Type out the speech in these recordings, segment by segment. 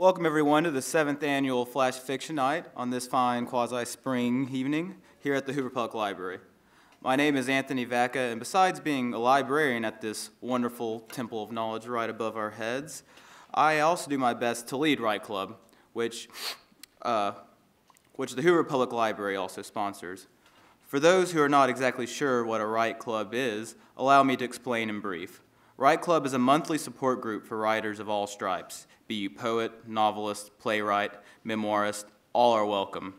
Welcome, everyone, to the seventh annual Flash Fiction Night on this fine quasi spring evening here at the Hoover Public Library. My name is Anthony Vaca, and besides being a librarian at this wonderful temple of knowledge right above our heads, I also do my best to lead Write Club, which, uh, which the Hoover Public Library also sponsors. For those who are not exactly sure what a Write Club is, allow me to explain in brief. Write Club is a monthly support group for writers of all stripes, be you poet, novelist, playwright, memoirist, all are welcome.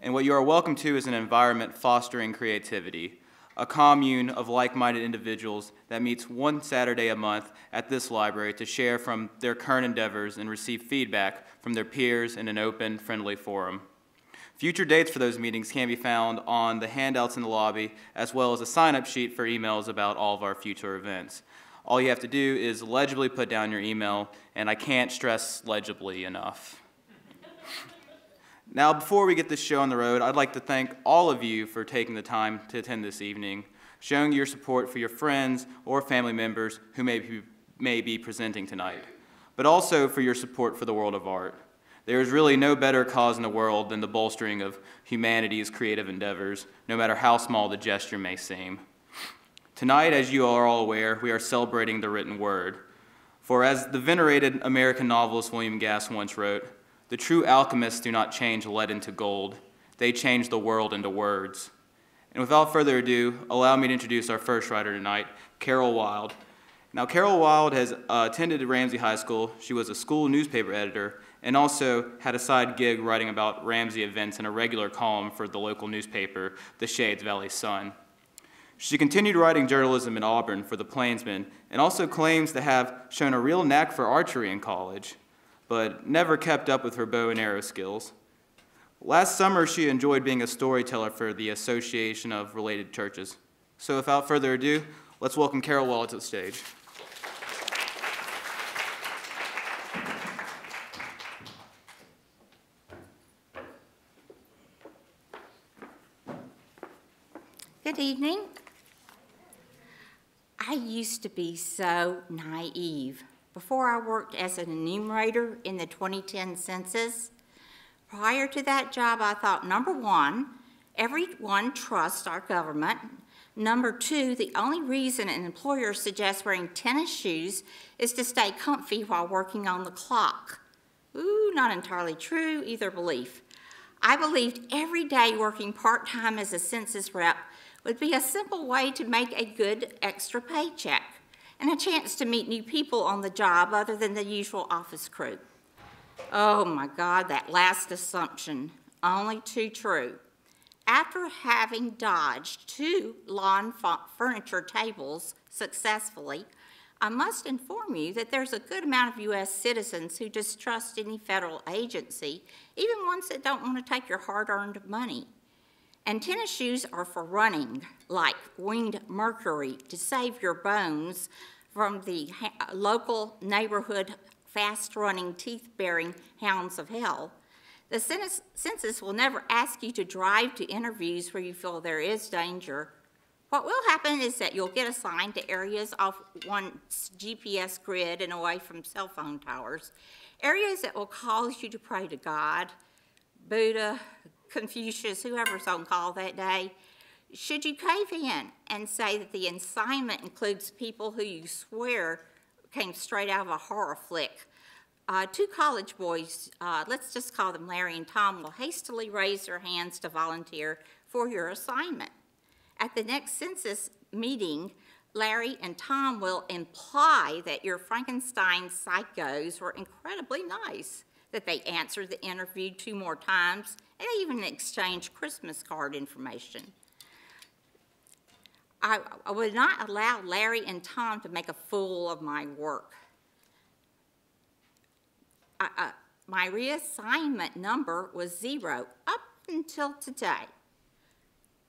And what you are welcome to is an environment fostering creativity, a commune of like-minded individuals that meets one Saturday a month at this library to share from their current endeavors and receive feedback from their peers in an open, friendly forum. Future dates for those meetings can be found on the handouts in the lobby, as well as a sign-up sheet for emails about all of our future events. All you have to do is legibly put down your email, and I can't stress legibly enough. now, before we get this show on the road, I'd like to thank all of you for taking the time to attend this evening, showing your support for your friends or family members who may be, may be presenting tonight, but also for your support for the world of art. There is really no better cause in the world than the bolstering of humanity's creative endeavors, no matter how small the gesture may seem. Tonight, as you are all aware, we are celebrating the written word. For as the venerated American novelist William Gass once wrote, the true alchemists do not change lead into gold, they change the world into words. And without further ado, allow me to introduce our first writer tonight, Carol Wild. Now, Carol Wild has uh, attended Ramsey High School. She was a school newspaper editor and also had a side gig writing about Ramsey events in a regular column for the local newspaper, the Shades Valley Sun. She continued writing journalism in Auburn for the Plainsman and also claims to have shown a real knack for archery in college, but never kept up with her bow and arrow skills. Last summer, she enjoyed being a storyteller for the Association of Related Churches. So without further ado, let's welcome Carol Waller to the stage. Good evening. I used to be so naive. Before I worked as an enumerator in the 2010 census, prior to that job, I thought number one, everyone trusts our government. Number two, the only reason an employer suggests wearing tennis shoes is to stay comfy while working on the clock. Ooh, not entirely true, either belief. I believed every day working part time as a census rep would be a simple way to make a good extra paycheck and a chance to meet new people on the job other than the usual office crew. Oh my God, that last assumption, only too true. After having dodged two lawn furniture tables successfully, I must inform you that there's a good amount of U.S. citizens who distrust any federal agency, even ones that don't want to take your hard-earned money. And tennis shoes are for running, like winged mercury, to save your bones from the local neighborhood fast-running, teeth-bearing hounds of hell. The census will never ask you to drive to interviews where you feel there is danger. What will happen is that you'll get assigned to areas off one GPS grid and away from cell phone towers, areas that will cause you to pray to God, Buddha, Confucius, whoever's on call that day, should you cave in and say that the assignment includes people who you swear came straight out of a horror flick? Uh, two college boys, uh, let's just call them Larry and Tom, will hastily raise their hands to volunteer for your assignment. At the next census meeting, Larry and Tom will imply that your Frankenstein psychos were incredibly nice, that they answered the interview two more times, and they even exchange Christmas card information. I, I would not allow Larry and Tom to make a fool of my work. I, my reassignment number was zero up until today.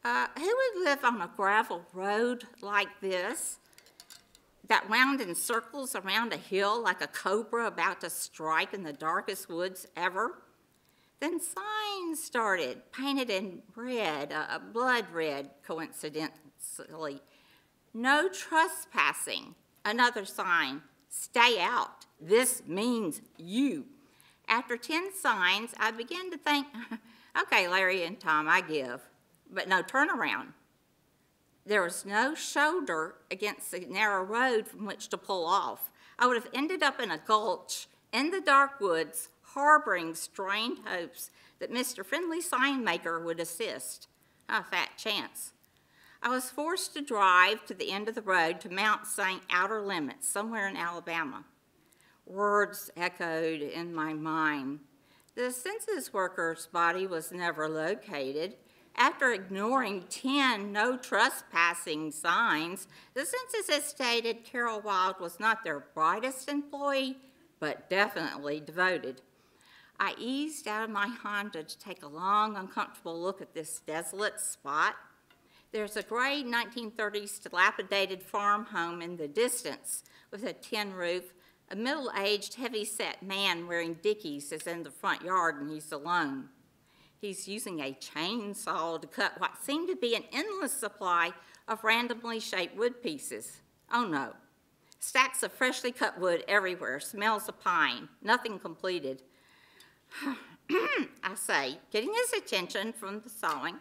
Uh, who would live on a gravel road like this that wound in circles around a hill like a cobra about to strike in the darkest woods ever? Then signs started, painted in red, uh, blood red, coincidentally. No trespassing. Another sign, stay out. This means you. After 10 signs, I began to think, okay, Larry and Tom, I give. But no turnaround. There was no shoulder against the narrow road from which to pull off. I would have ended up in a gulch in the dark woods, harboring strained hopes that Mr. Friendly Sign Maker would assist. A fat chance. I was forced to drive to the end of the road to Mount St. Outer Limits, somewhere in Alabama. Words echoed in my mind. The census worker's body was never located. After ignoring 10 no trespassing signs, the census has stated Carol Wild was not their brightest employee, but definitely devoted. I eased out of my Honda to take a long, uncomfortable look at this desolate spot. There's a gray 1930s dilapidated farm home in the distance with a tin roof. A middle aged, heavy set man wearing Dickies is in the front yard and he's alone. He's using a chainsaw to cut what seemed to be an endless supply of randomly shaped wood pieces. Oh no. Stacks of freshly cut wood everywhere, smells of pine, nothing completed. I say, getting his attention from the sawing,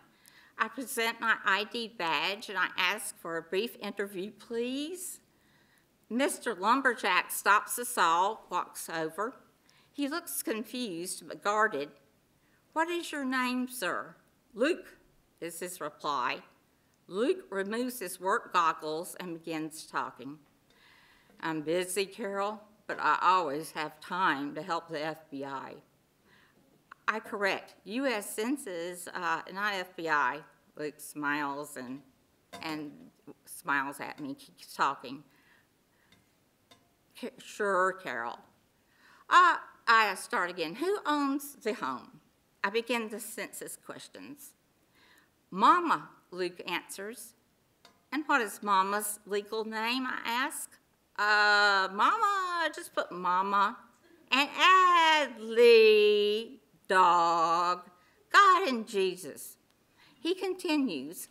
I present my ID badge and I ask for a brief interview, please. Mr. Lumberjack stops the saw, walks over. He looks confused but guarded. What is your name, sir? Luke, is his reply. Luke removes his work goggles and begins talking. I'm busy, Carol, but I always have time to help the FBI. I correct, U.S. Census, uh, not FBI. Luke smiles and, and smiles at me, keeps talking. Sure, Carol. Uh, I start again. Who owns the home? I begin the census questions. Mama, Luke answers. And what is Mama's legal name, I ask. Uh, Mama, just put Mama. And Adley, dog, God and Jesus. He continues,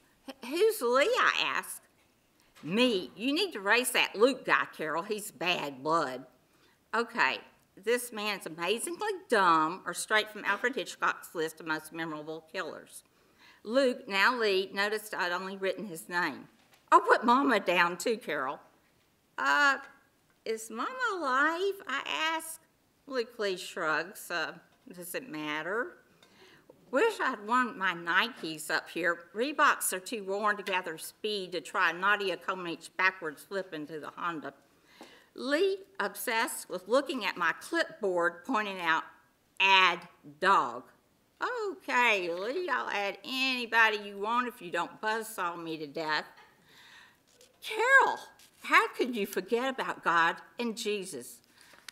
Who's Lee? I ask. Me. You need to race that Luke guy, Carol. He's bad blood. Okay, this man's amazingly dumb, or straight from Alfred Hitchcock's list of most memorable killers. Luke, now Lee, noticed I'd only written his name. I'll put Mama down too, Carol. Uh, is Mama alive? I ask. Luke Lee shrugs. Uh, does it matter? Wish I'd worn my Nikes up here. Reeboks are too worn to gather speed to try a Nadia Comaneci backwards flip into the Honda. Lee, obsessed with looking at my clipboard, pointing out, add dog. Okay, Lee, I'll add anybody you want if you don't buzzsaw me to death. Carol, how could you forget about God and Jesus?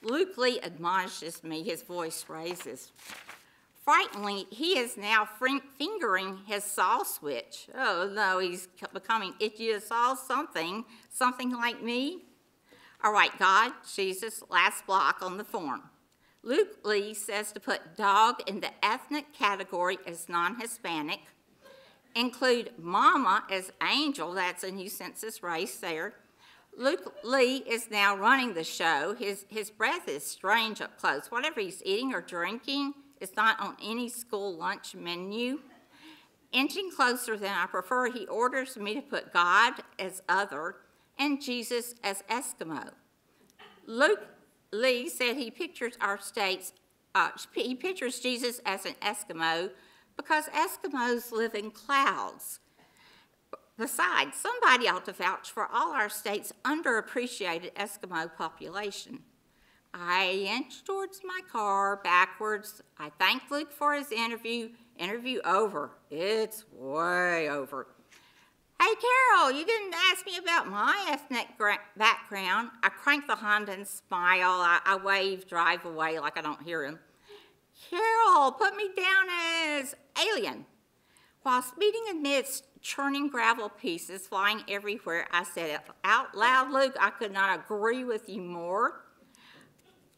Luke Lee admonishes me, his voice raises. Frighteningly, he is now fingering his saw switch. Oh no, he's becoming itchy to saw something, something like me. All right, God, Jesus, last block on the form. Luke Lee says to put dog in the ethnic category as non Hispanic, include mama as angel, that's a new census race there. Luke Lee is now running the show. His, his breath is strange up close. Whatever he's eating or drinking, it's not on any school lunch menu. Inching closer than I prefer, he orders me to put God as other and Jesus as Eskimo. Luke Lee said he pictures our states, uh, he pictures Jesus as an Eskimo because Eskimos live in clouds. Besides, somebody ought to vouch for all our state's underappreciated Eskimo population. I inch towards my car backwards. I thank Luke for his interview. Interview over. It's way over. Hey, Carol, you didn't ask me about my ethnic background. I crank the Honda and smile. I, I wave, drive away like I don't hear him. Carol, put me down as alien. While speeding amidst churning gravel pieces flying everywhere, I said out loud, Luke, I could not agree with you more.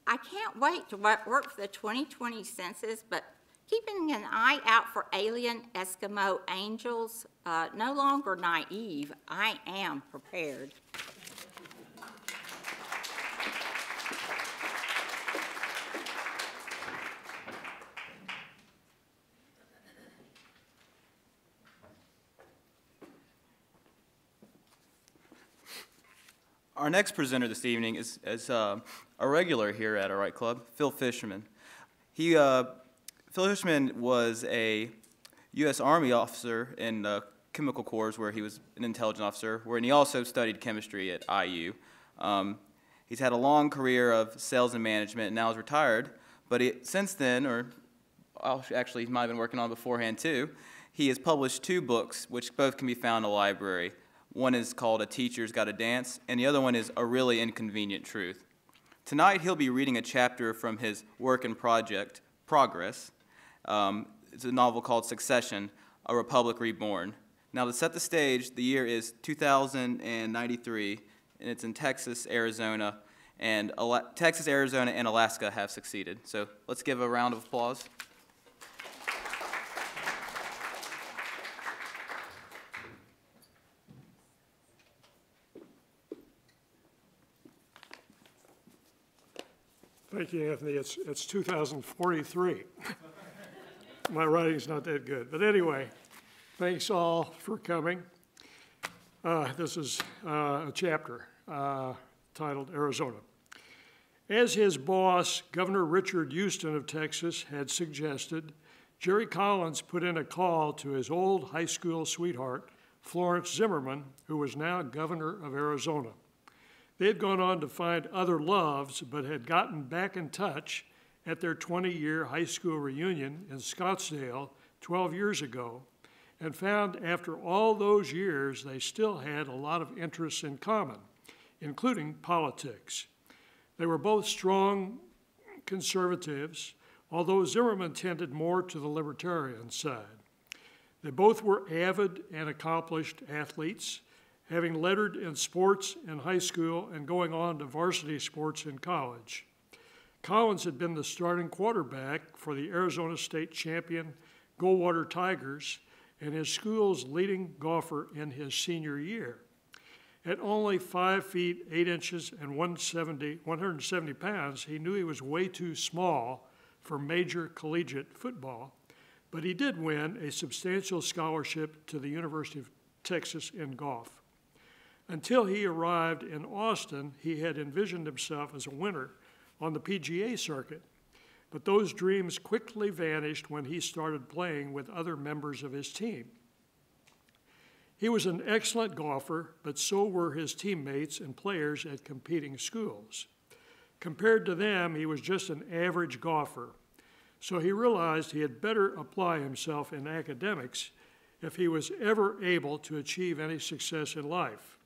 I can't wait to work for the 2020 census, but Keeping an eye out for alien Eskimo angels, uh, no longer naive, I am prepared. Our next presenter this evening is, is uh, a regular here at our Write Club, Phil Fisherman. He uh, Phil Fisherman was a U.S. Army officer in the chemical corps where he was an intelligence officer, where and he also studied chemistry at IU. Um, he's had a long career of sales and management, and now is retired. But he, since then, or actually, he might have been working on beforehand too. He has published two books, which both can be found in a library. One is called A Teacher's Gotta Dance, and the other one is A Really Inconvenient Truth. Tonight, he'll be reading a chapter from his work and project, Progress. Um, it's a novel called Secession, A Republic Reborn. Now, to set the stage, the year is 2093, and it's in Texas, Arizona, and Ala- Texas, Arizona, and Alaska have succeeded. So let's give a round of applause. Thank you, Anthony. It's, it's 2043. My writing's not that good. But anyway, thanks all for coming. Uh, this is uh, a chapter uh, titled Arizona. As his boss, Governor Richard Houston of Texas, had suggested, Jerry Collins put in a call to his old high school sweetheart, Florence Zimmerman, who was now governor of Arizona. They had gone on to find other loves, but had gotten back in touch at their 20 year high school reunion in Scottsdale 12 years ago and found after all those years they still had a lot of interests in common, including politics. They were both strong conservatives, although Zimmerman tended more to the libertarian side. They both were avid and accomplished athletes having lettered in sports in high school and going on to varsity sports in college. Collins had been the starting quarterback for the Arizona State champion Goldwater Tigers and his school's leading golfer in his senior year. At only 5 feet 8 inches and 170, 170 pounds, he knew he was way too small for major collegiate football, but he did win a substantial scholarship to the University of Texas in golf. Until he arrived in Austin, he had envisioned himself as a winner on the PGA circuit. But those dreams quickly vanished when he started playing with other members of his team. He was an excellent golfer, but so were his teammates and players at competing schools. Compared to them, he was just an average golfer. So he realized he had better apply himself in academics if he was ever able to achieve any success in life.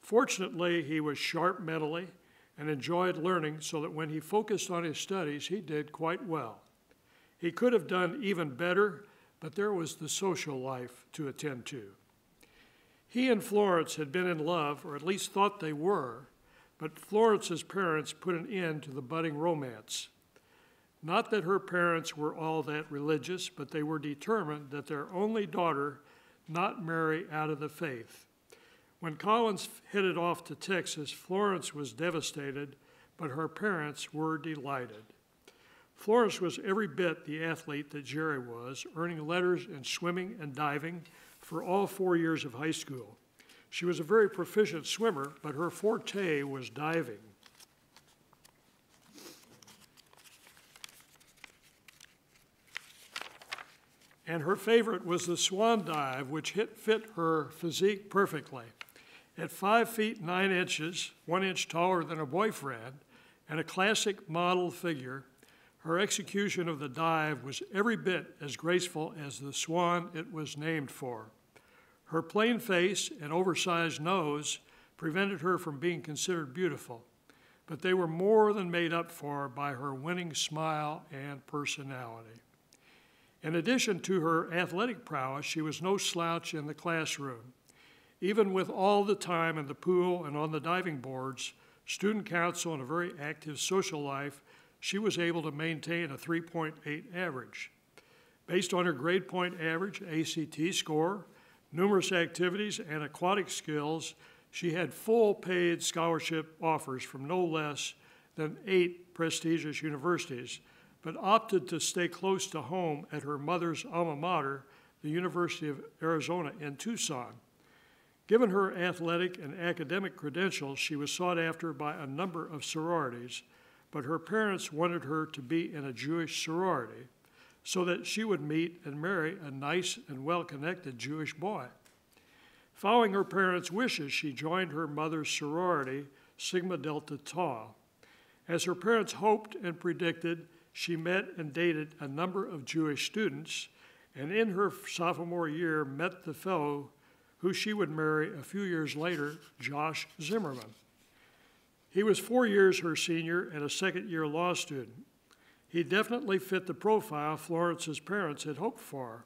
Fortunately, he was sharp mentally and enjoyed learning so that when he focused on his studies, he did quite well. He could have done even better, but there was the social life to attend to. He and Florence had been in love, or at least thought they were, but Florence's parents put an end to the budding romance. Not that her parents were all that religious, but they were determined that their only daughter not marry out of the faith. When Collins headed off to Texas, Florence was devastated, but her parents were delighted. Florence was every bit the athlete that Jerry was, earning letters in swimming and diving for all four years of high school. She was a very proficient swimmer, but her forte was diving. And her favorite was the swan dive, which hit, fit her physique perfectly. At five feet nine inches, one inch taller than her boyfriend, and a classic model figure, her execution of the dive was every bit as graceful as the swan it was named for. Her plain face and oversized nose prevented her from being considered beautiful, but they were more than made up for by her winning smile and personality. In addition to her athletic prowess, she was no slouch in the classroom. Even with all the time in the pool and on the diving boards, student council, and a very active social life, she was able to maintain a 3.8 average. Based on her grade point average, ACT score, numerous activities, and aquatic skills, she had full paid scholarship offers from no less than eight prestigious universities, but opted to stay close to home at her mother's alma mater, the University of Arizona in Tucson. Given her athletic and academic credentials, she was sought after by a number of sororities, but her parents wanted her to be in a Jewish sorority so that she would meet and marry a nice and well connected Jewish boy. Following her parents' wishes, she joined her mother's sorority, Sigma Delta Tau. As her parents hoped and predicted, she met and dated a number of Jewish students, and in her sophomore year met the fellow who she would marry a few years later, Josh Zimmerman. He was four years her senior and a second year law student. He definitely fit the profile Florence's parents had hoped for.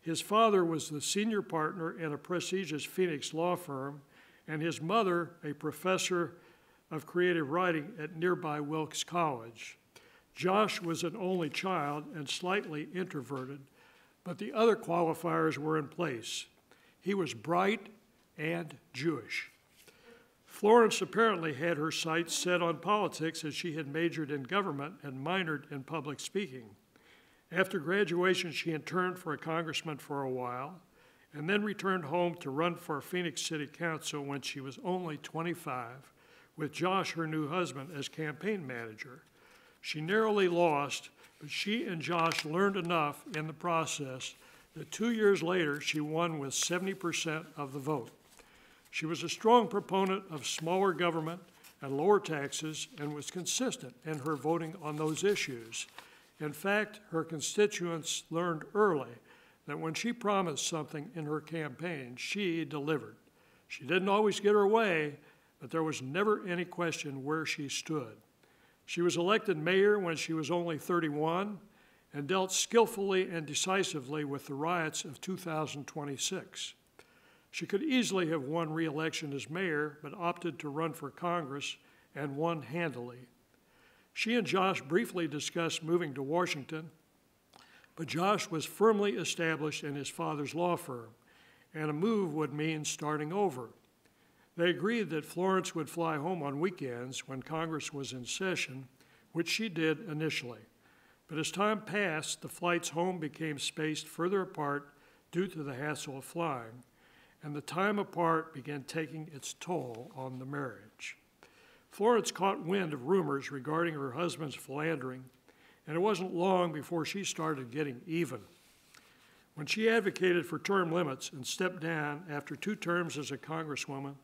His father was the senior partner in a prestigious Phoenix law firm, and his mother, a professor of creative writing at nearby Wilkes College. Josh was an only child and slightly introverted, but the other qualifiers were in place. He was bright and Jewish. Florence apparently had her sights set on politics as she had majored in government and minored in public speaking. After graduation, she interned for a congressman for a while and then returned home to run for Phoenix City Council when she was only 25, with Josh, her new husband, as campaign manager. She narrowly lost, but she and Josh learned enough in the process that two years later she won with 70% of the vote. She was a strong proponent of smaller government and lower taxes and was consistent in her voting on those issues. In fact, her constituents learned early that when she promised something in her campaign, she delivered. She didn't always get her way, but there was never any question where she stood. She was elected mayor when she was only 31 and dealt skillfully and decisively with the riots of 2026. She could easily have won re election as mayor, but opted to run for Congress and won handily. She and Josh briefly discussed moving to Washington, but Josh was firmly established in his father's law firm, and a move would mean starting over. They agreed that Florence would fly home on weekends when Congress was in session, which she did initially. But as time passed, the flights home became spaced further apart due to the hassle of flying, and the time apart began taking its toll on the marriage. Florence caught wind of rumors regarding her husband's philandering, and it wasn't long before she started getting even. When she advocated for term limits and stepped down after two terms as a congresswoman,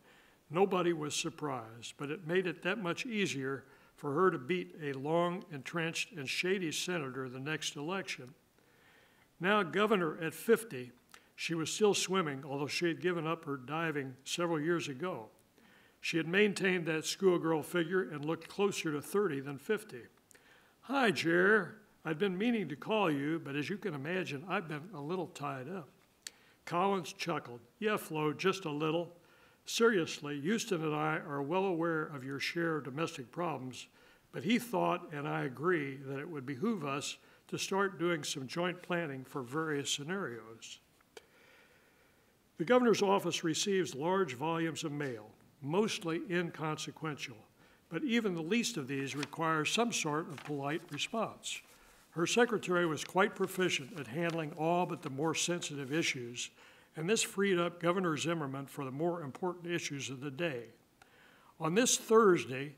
nobody was surprised, but it made it that much easier for her to beat a long entrenched and shady senator the next election. Now, governor at 50, she was still swimming, although she had given up her diving several years ago. She had maintained that schoolgirl figure and looked closer to 30 than 50. Hi, Jer. I'd been meaning to call you, but as you can imagine, I've been a little tied up. Collins chuckled. Yeah, Flo, just a little. Seriously, Houston and I are well aware of your share of domestic problems, but he thought, and I agree, that it would behoove us to start doing some joint planning for various scenarios. The governor's office receives large volumes of mail, mostly inconsequential, but even the least of these requires some sort of polite response. Her secretary was quite proficient at handling all but the more sensitive issues, and this freed up Governor Zimmerman for the more important issues of the day. On this Thursday,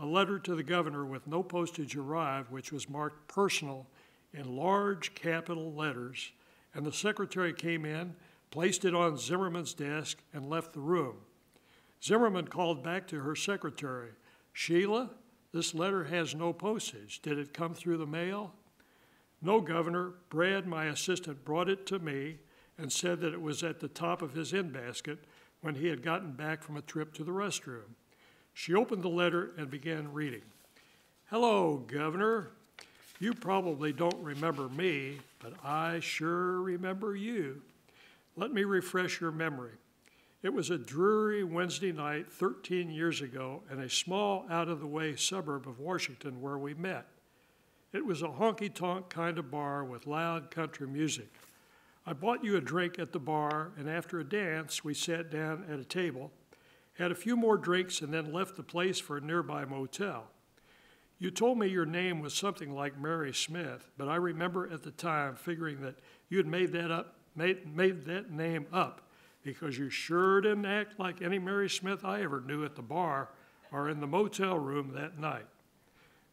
a letter to the governor with no postage arrived, which was marked personal in large capital letters, and the secretary came in, placed it on Zimmerman's desk, and left the room. Zimmerman called back to her secretary Sheila, this letter has no postage. Did it come through the mail? No, Governor. Brad, my assistant, brought it to me and said that it was at the top of his in basket when he had gotten back from a trip to the restroom. She opened the letter and began reading. Hello, Governor. You probably don't remember me, but I sure remember you. Let me refresh your memory. It was a dreary Wednesday night 13 years ago in a small, out of the way suburb of Washington where we met. It was a honky tonk kind of bar with loud country music. I bought you a drink at the bar, and after a dance, we sat down at a table, had a few more drinks, and then left the place for a nearby motel. You told me your name was something like Mary Smith, but I remember at the time figuring that you had made that up, made, made that name up because you sure didn't act like any Mary Smith I ever knew at the bar or in the motel room that night.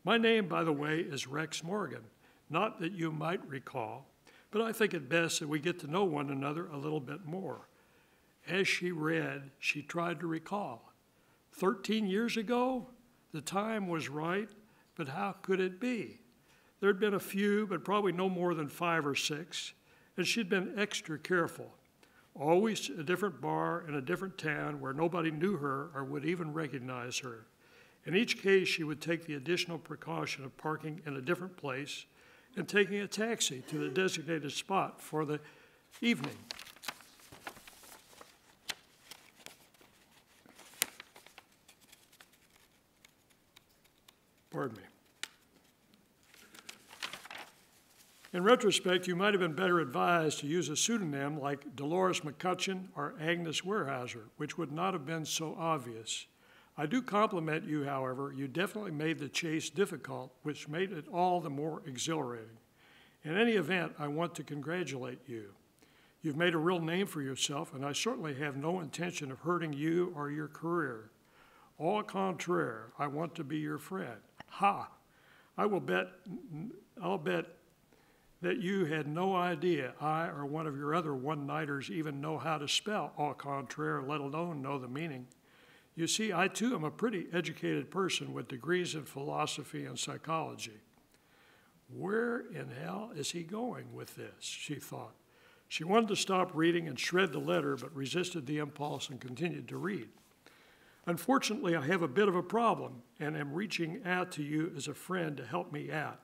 My name, by the way, is Rex Morgan. Not that you might recall, but I think it best that we get to know one another a little bit more. As she read, she tried to recall. Thirteen years ago? The time was right, but how could it be? There'd been a few, but probably no more than five or six, and she'd been extra careful. Always a different bar in a different town where nobody knew her or would even recognize her. In each case, she would take the additional precaution of parking in a different place and taking a taxi to the designated spot for the evening. Pardon me. In retrospect, you might have been better advised to use a pseudonym like Dolores McCutcheon or Agnes Weyerhaeuser, which would not have been so obvious. I do compliment you, however. You definitely made the chase difficult, which made it all the more exhilarating. In any event, I want to congratulate you. You've made a real name for yourself, and I certainly have no intention of hurting you or your career. Au contraire, I want to be your friend. Ha! I will bet, I'll bet that you had no idea I or one of your other one-nighters even know how to spell au contraire, let alone know the meaning. You see, I too am a pretty educated person with degrees in philosophy and psychology. Where in hell is he going with this? She thought. She wanted to stop reading and shred the letter, but resisted the impulse and continued to read. Unfortunately, I have a bit of a problem and am reaching out to you as a friend to help me out.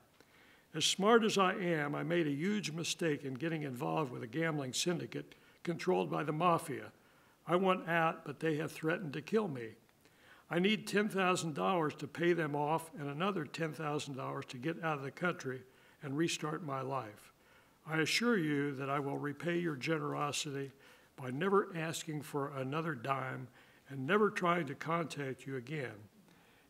As smart as I am, I made a huge mistake in getting involved with a gambling syndicate controlled by the mafia. I want out, but they have threatened to kill me. I need $10,000 to pay them off and another $10,000 to get out of the country and restart my life. I assure you that I will repay your generosity by never asking for another dime and never trying to contact you again.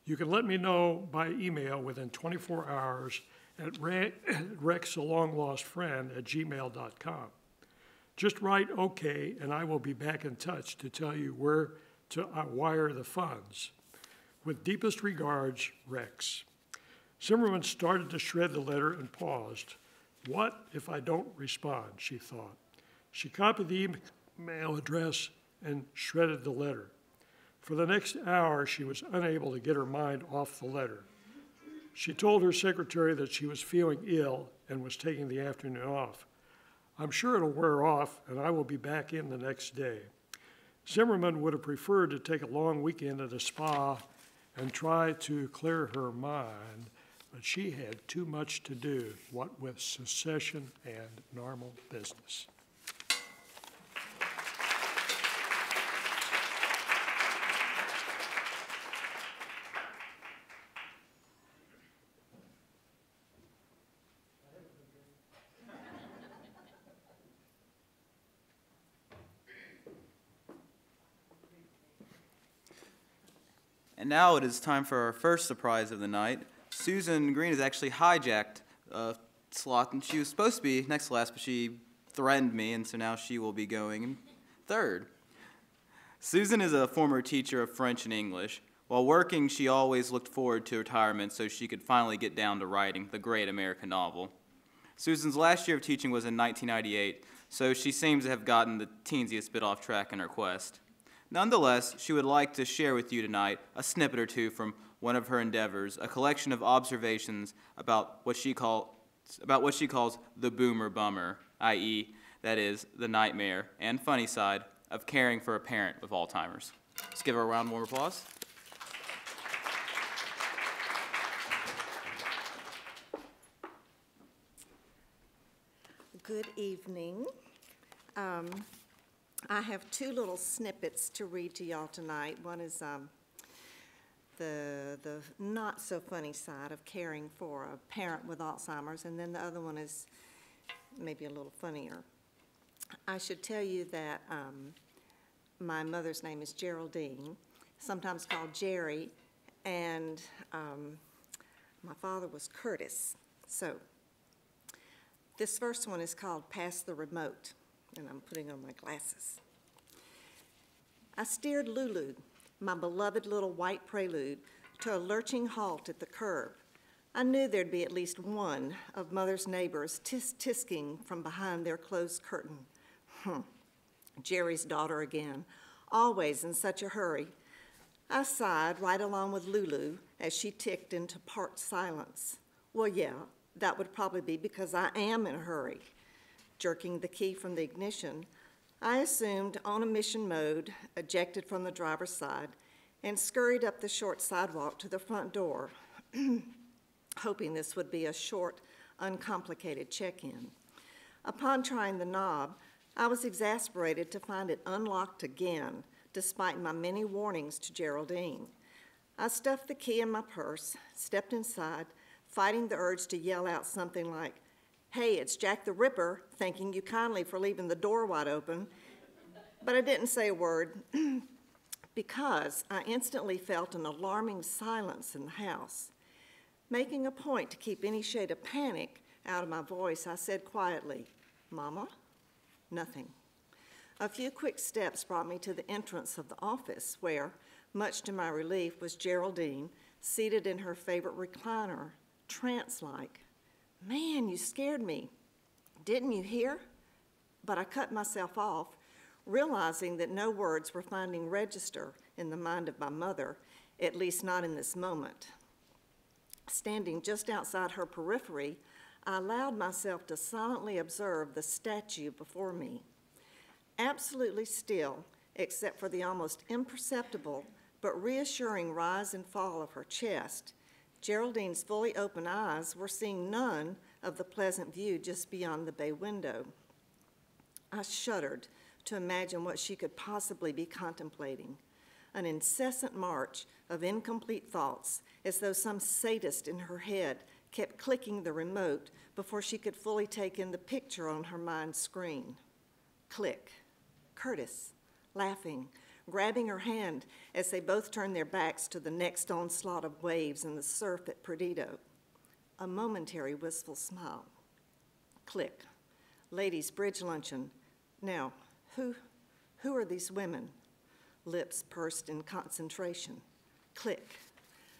You can let me know by email within 24 hours at re- Rex, a long lost friend, at gmail.com. Just write OK, and I will be back in touch to tell you where to uh, wire the funds. With deepest regards, Rex. Zimmerman started to shred the letter and paused. What if I don't respond? She thought. She copied the email address and shredded the letter. For the next hour, she was unable to get her mind off the letter. She told her secretary that she was feeling ill and was taking the afternoon off. I'm sure it'll wear off, and I will be back in the next day. Zimmerman would have preferred to take a long weekend at a spa and try to clear her mind, but she had too much to do, what with secession and normal business. Now it is time for our first surprise of the night. Susan Green has actually hijacked a slot, and she was supposed to be next to last, but she threatened me, and so now she will be going third. Susan is a former teacher of French and English. While working, she always looked forward to retirement so she could finally get down to writing the great American novel. Susan's last year of teaching was in 1998, so she seems to have gotten the teensiest bit off track in her quest. Nonetheless, she would like to share with you tonight a snippet or two from one of her endeavors, a collection of observations about what she, call, about what she calls the boomer bummer, i.e., that is, the nightmare and funny side of caring for a parent with Alzheimer's. Let's give her a round of warm applause. Good evening. Um, I have two little snippets to read to y'all tonight. One is um, the, the not-so-funny side of caring for a parent with Alzheimer's, and then the other one is maybe a little funnier. I should tell you that um, my mother's name is Geraldine, sometimes called Jerry, and um, my father was Curtis. So this first one is called Pass the Remote, and I'm putting on my glasses. I steered Lulu, my beloved little white prelude, to a lurching halt at the curb. I knew there'd be at least one of Mother's neighbors tis tisking from behind their closed curtain. Hmm. Jerry's daughter again, always in such a hurry. I sighed right along with Lulu as she ticked into part silence. Well, yeah, that would probably be because I am in a hurry. Jerking the key from the ignition, I assumed on a mission mode, ejected from the driver's side, and scurried up the short sidewalk to the front door, hoping this would be a short, uncomplicated check-in. Upon trying the knob, I was exasperated to find it unlocked again, despite my many warnings to Geraldine. I stuffed the key in my purse, stepped inside, fighting the urge to yell out something like, Hey, it's Jack the Ripper, thanking you kindly for leaving the door wide open. But I didn't say a word because I instantly felt an alarming silence in the house. Making a point to keep any shade of panic out of my voice, I said quietly, Mama? Nothing. A few quick steps brought me to the entrance of the office where, much to my relief, was Geraldine, seated in her favorite recliner, trance-like. Man, you scared me. Didn't you hear? But I cut myself off, realizing that no words were finding register in the mind of my mother, at least not in this moment. Standing just outside her periphery, I allowed myself to silently observe the statue before me. Absolutely still, except for the almost imperceptible but reassuring rise and fall of her chest, Geraldine's fully open eyes were seeing none of the pleasant view just beyond the bay window. I shuddered to imagine what she could possibly be contemplating an incessant march of incomplete thoughts, as though some sadist in her head kept clicking the remote before she could fully take in the picture on her mind screen. Click. Curtis, laughing, grabbing her hand as they both turned their backs to the next onslaught of waves and the surf at Perdido. A momentary wistful smile. Click. Ladies' bridge luncheon. Now, who, who are these women? Lips pursed in concentration. Click.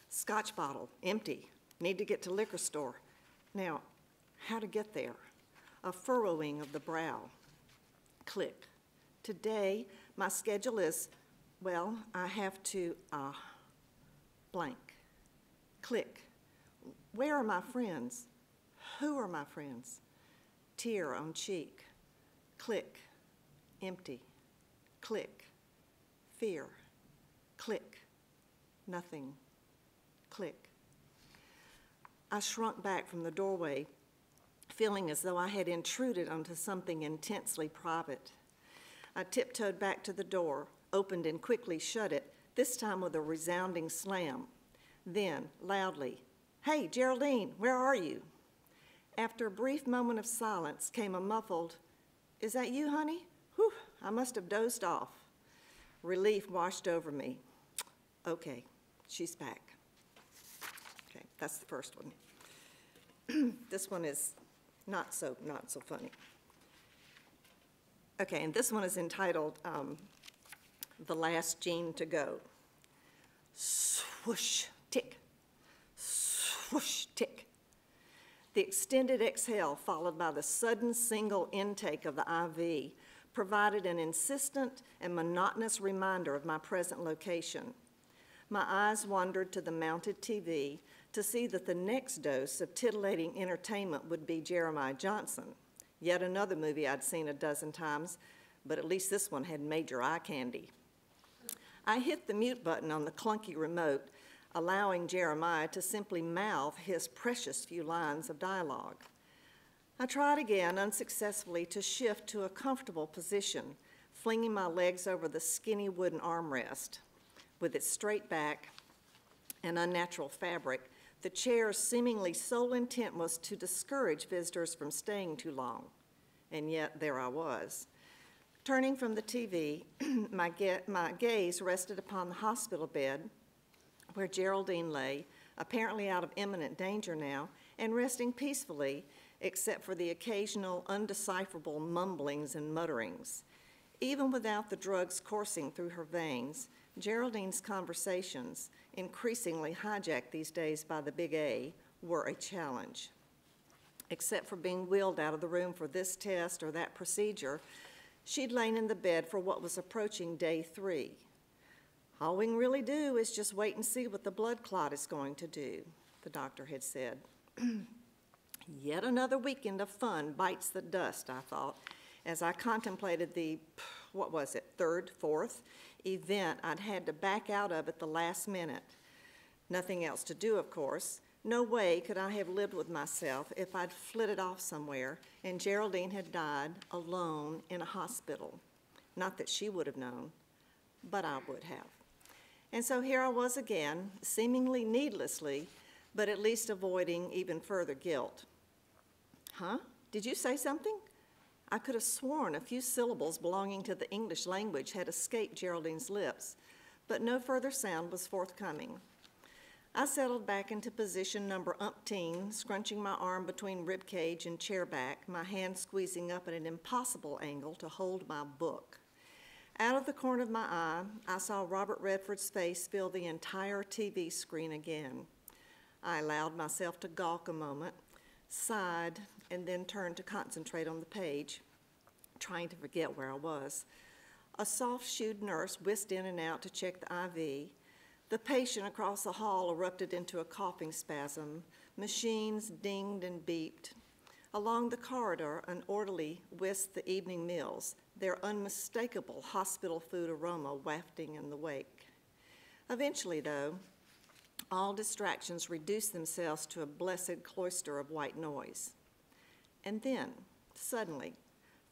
Scotch bottle, empty. Need to get to liquor store. Now, how to get there? A furrowing of the brow. Click. Today, my schedule is, well, I have to, uh, blank. Click. Where are my friends? Who are my friends? Tear on cheek. Click. Empty. Click. Fear. Click. Nothing. Click. I shrunk back from the doorway, feeling as though I had intruded onto something intensely private. I tiptoed back to the door, opened and quickly shut it, this time with a resounding slam. Then, loudly, Hey, Geraldine, where are you? After a brief moment of silence came a muffled, Is that you, honey? Whew, I must have dozed off. Relief washed over me. Okay, she's back. Okay, that's the first one. this one is not so, not so funny. Okay, and this one is entitled um, The Last Gene to Go. Swoosh, tick, swoosh, tick. The extended exhale, followed by the sudden single intake of the IV, provided an insistent and monotonous reminder of my present location. My eyes wandered to the mounted TV to see that the next dose of titillating entertainment would be Jeremiah Johnson, yet another movie I'd seen a dozen times, but at least this one had major eye candy. I hit the mute button on the clunky remote, allowing Jeremiah to simply mouth his precious few lines of dialogue. I tried again, unsuccessfully, to shift to a comfortable position, flinging my legs over the skinny wooden armrest. With its straight back and unnatural fabric, the chair's seemingly sole intent was to discourage visitors from staying too long. And yet, there I was. Turning from the TV, my, my gaze rested upon the hospital bed where Geraldine lay, apparently out of imminent danger now, and resting peacefully, except for the occasional undecipherable mumblings and mutterings. Even without the drugs coursing through her veins, Geraldine's conversations, increasingly hijacked these days by the Big A, were a challenge. Except for being wheeled out of the room for this test or that procedure, she'd lain in the bed for what was approaching day three. All we can really do is just wait and see what the blood clot is going to do, the doctor had said. Yet another weekend of fun bites the dust, I thought, as I contemplated the, what was it, third, fourth event I'd had to back out of at the last minute. Nothing else to do, of course. No way could I have lived with myself if I'd flitted off somewhere and Geraldine had died alone in a hospital. Not that she would have known, but I would have. And so here I was again, seemingly needlessly, but at least avoiding even further guilt. Huh? Did you say something? I could have sworn a few syllables belonging to the English language had escaped Geraldine's lips, but no further sound was forthcoming. I settled back into position number umpteen, scrunching my arm between rib cage and chair back, my hand squeezing up at an impossible angle to hold my book. Out of the corner of my eye, I saw Robert Redford's face fill the entire TV screen again. I allowed myself to gawk a moment, sighed, and then turned to concentrate on the page, trying to forget where I was. A soft-shoed nurse whisked in and out to check the IV. The patient across the hall erupted into a coughing spasm. Machines dinged and beeped. Along the corridor, an orderly whisked the evening meals, their unmistakable hospital food aroma wafting in the wake. Eventually, though, all distractions reduced themselves to a blessed cloister of white noise. And then, suddenly,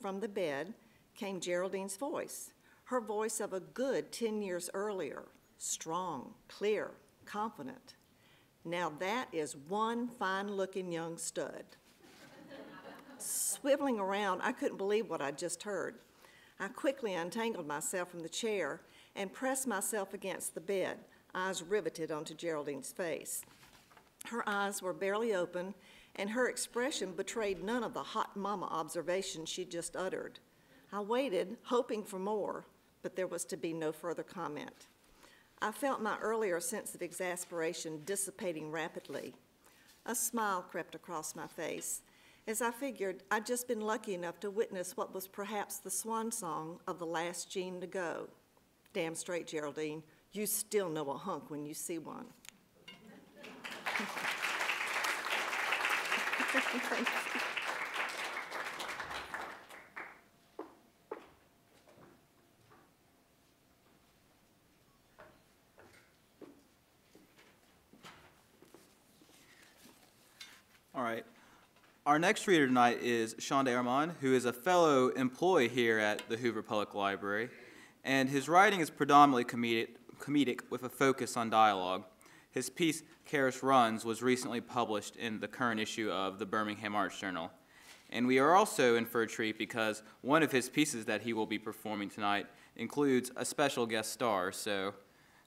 from the bed came Geraldine's voice, her voice of a good 10 years earlier, strong, clear, confident. Now that is one fine looking young stud. Swiveling around, I couldn't believe what I'd just heard. I quickly untangled myself from the chair and pressed myself against the bed, eyes riveted onto Geraldine's face. Her eyes were barely open, and her expression betrayed none of the hot mama observations she'd just uttered. I waited, hoping for more, but there was to be no further comment. I felt my earlier sense of exasperation dissipating rapidly. A smile crept across my face as I figured I'd just been lucky enough to witness what was perhaps the swan song of the last gene to go. Damn straight, Geraldine, you still know a hunk when you see one. Thank you. All right. Our next reader tonight is Shonda Armand, who is a fellow employee here at the Hoover Public Library, and his writing is predominantly comedic, comedic with a focus on dialogue. His piece, Karis Runs, was recently published in the current issue of the Birmingham Arts Journal. And we are also in for a treat because one of his pieces that he will be performing tonight includes a special guest star, so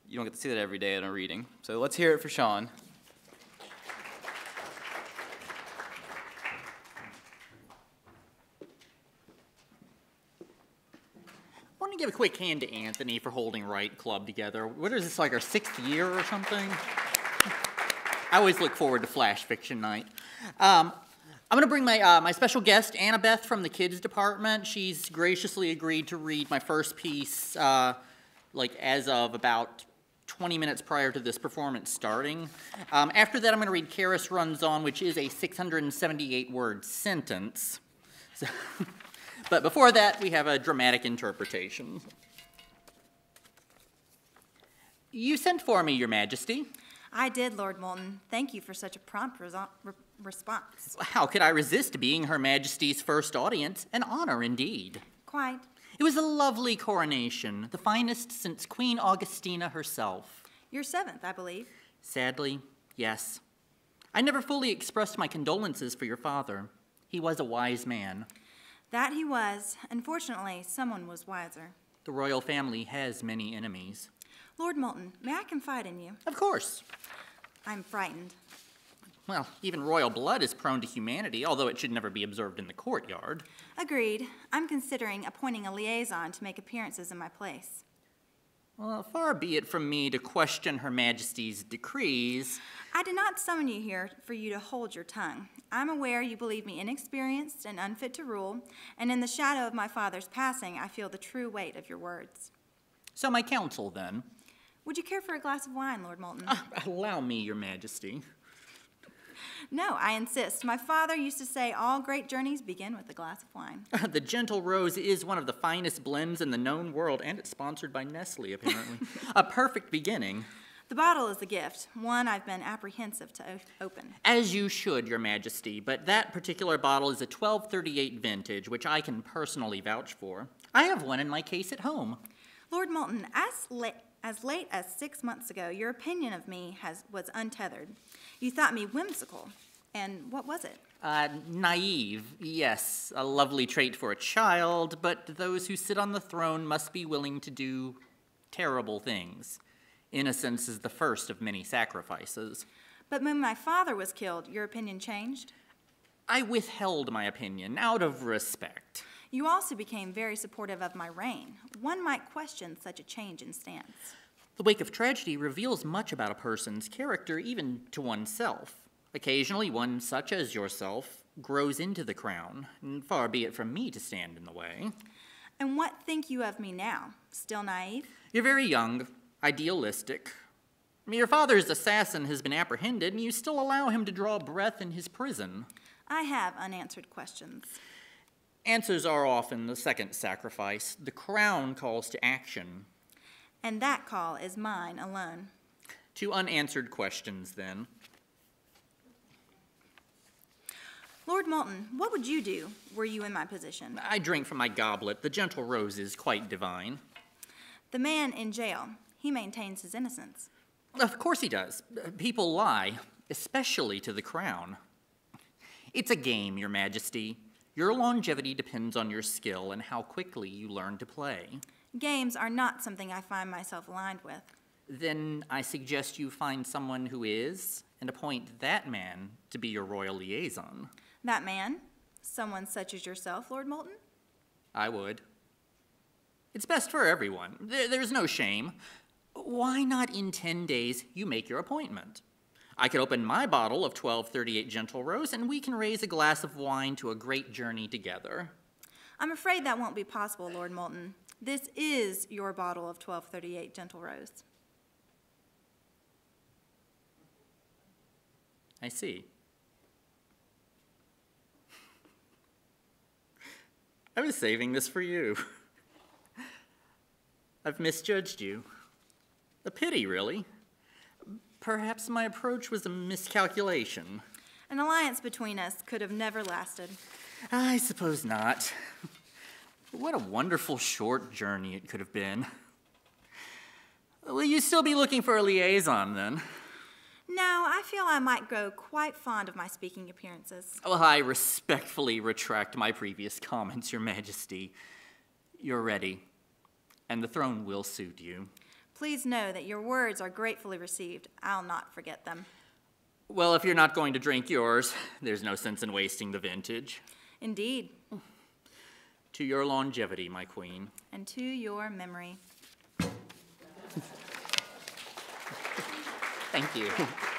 you don't get to see that every day in a reading. So let's hear it for Sean. I want to give a quick hand to Anthony for holding Write Club together. What is this, like our sixth year or something? I always look forward to Flash Fiction Night. Um, I'm going to bring my, uh, my special guest, Annabeth from the Kids Department. She's graciously agreed to read my first piece, uh, like as of about 20 minutes prior to this performance starting. Um, after that, I'm going to read Karis Runs On, which is a 678 word sentence. So But before that, we have a dramatic interpretation. You sent for me, Your Majesty. I did, Lord Moulton. Thank you for such a prompt re- response. How could I resist being Her Majesty's first audience? An honor indeed. Quite. It was a lovely coronation, the finest since Queen Augustina herself. Your seventh, I believe. Sadly, yes. I never fully expressed my condolences for your father. He was a wise man. That he was. Unfortunately, someone was wiser. The royal family has many enemies. Lord Moulton, may I confide in you? Of course. I'm frightened. Well, even royal blood is prone to humanity, although it should never be observed in the courtyard. Agreed. I'm considering appointing a liaison to make appearances in my place. Well, far be it from me to question Her Majesty's decrees. I did not summon you here for you to hold your tongue. I'm aware you believe me inexperienced and unfit to rule, and in the shadow of my father's passing, I feel the true weight of your words. So, my counsel then. Would you care for a glass of wine, Lord Moulton? Ah, allow me, Your Majesty. No, I insist. My father used to say all great journeys begin with a glass of wine. Ah, the Gentle Rose is one of the finest blends in the known world, and it's sponsored by Nestle, apparently. a perfect beginning. The bottle is a gift, one I've been apprehensive to open. As you should, Your Majesty, but that particular bottle is a 1238 vintage, which I can personally vouch for. I have one in my case at home. Lord Moulton, as late, as late as six months ago, your opinion of me has, was untethered. You thought me whimsical. And what was it? Uh, naive, yes, a lovely trait for a child, but those who sit on the throne must be willing to do terrible things. Innocence is the first of many sacrifices. But when my father was killed, your opinion changed? I withheld my opinion out of respect. You also became very supportive of my reign. One might question such a change in stance. The wake of tragedy reveals much about a person's character, even to oneself. Occasionally, one such as yourself grows into the crown, and far be it from me to stand in the way. And what think you of me now? Still naive? You're very young, idealistic. Your father's assassin has been apprehended, and you still allow him to draw breath in his prison. I have unanswered questions. Answers are often the second sacrifice. The crown calls to action. And that call is mine alone. To unanswered questions, then. Lord Moulton, what would you do were you in my position? I drink from my goblet. The gentle rose is quite divine. The man in jail, he maintains his innocence. Of course he does. People lie, especially to the crown. It's a game, Your Majesty. Your longevity depends on your skill and how quickly you learn to play. Games are not something I find myself aligned with. Then I suggest you find someone who is and appoint that man to be your royal liaison. That man? Someone such as yourself, Lord Moulton? I would. It's best for everyone. There's no shame. Why not in 10 days you make your appointment? I could open my bottle of 1238 Gentle Rose and we can raise a glass of wine to a great journey together. I'm afraid that won't be possible, Lord Moulton. This is your bottle of 1238 Gentle Rose. I see. I was saving this for you. I've misjudged you. A pity, really. Perhaps my approach was a miscalculation. An alliance between us could have never lasted. I suppose not. What a wonderful short journey it could have been. Will you still be looking for a liaison then? No, I feel I might grow quite fond of my speaking appearances. Well, I respectfully retract my previous comments, Your Majesty. You're ready, and the throne will suit you. Please know that your words are gratefully received. I'll not forget them. Well, if you're not going to drink yours, there's no sense in wasting the vintage. Indeed, To your longevity, my queen. and to your memory. Thank you.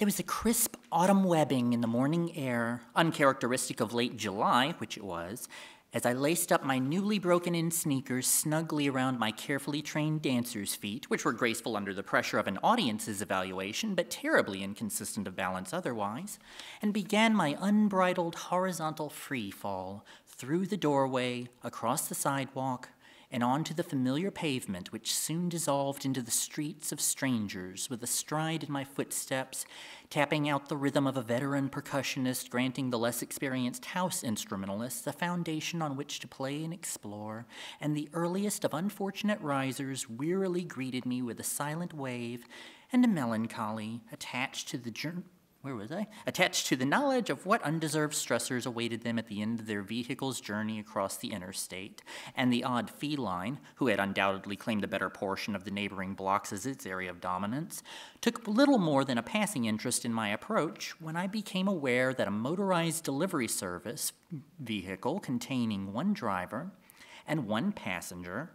There was a crisp autumn webbing in the morning air, uncharacteristic of late July, which it was, as I laced up my newly broken in sneakers snugly around my carefully trained dancer's feet, which were graceful under the pressure of an audience's evaluation, but terribly inconsistent of balance otherwise, and began my unbridled horizontal free fall through the doorway, across the sidewalk, and onto the familiar pavement, which soon dissolved into the streets of strangers, with a stride in my footsteps, tapping out the rhythm of a veteran percussionist, granting the less experienced house instrumentalists a foundation on which to play and explore, and the earliest of unfortunate risers wearily greeted me with a silent wave and a melancholy attached to the jour- where was I? Attached to the knowledge of what undeserved stressors awaited them at the end of their vehicle's journey across the interstate, and the odd feline, who had undoubtedly claimed a better portion of the neighboring blocks as its area of dominance, took little more than a passing interest in my approach when I became aware that a motorized delivery service vehicle containing one driver and one passenger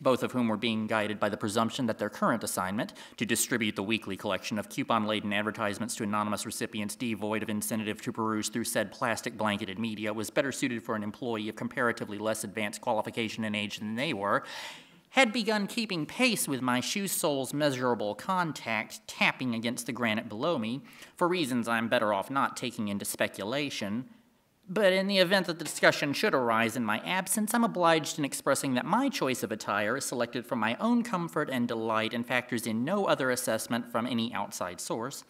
both of whom were being guided by the presumption that their current assignment, to distribute the weekly collection of coupon laden advertisements to anonymous recipients devoid of incentive to peruse through said plastic blanketed media, was better suited for an employee of comparatively less advanced qualification and age than they were, had begun keeping pace with my shoe sole's measurable contact tapping against the granite below me, for reasons I'm better off not taking into speculation, but in the event that the discussion should arise in my absence, I'm obliged in expressing that my choice of attire is selected from my own comfort and delight and factors in no other assessment from any outside source.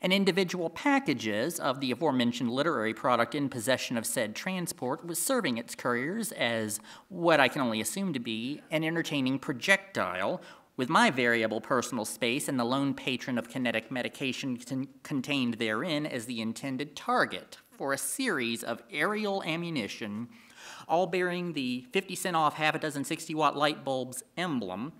And individual packages of the aforementioned literary product in possession of said transport was serving its couriers as what I can only assume to be an entertaining projectile with my variable personal space and the lone patron of kinetic medication con- contained therein as the intended target for a series of aerial ammunition, all bearing the 50 cent off half a dozen 60 watt light bulbs emblem,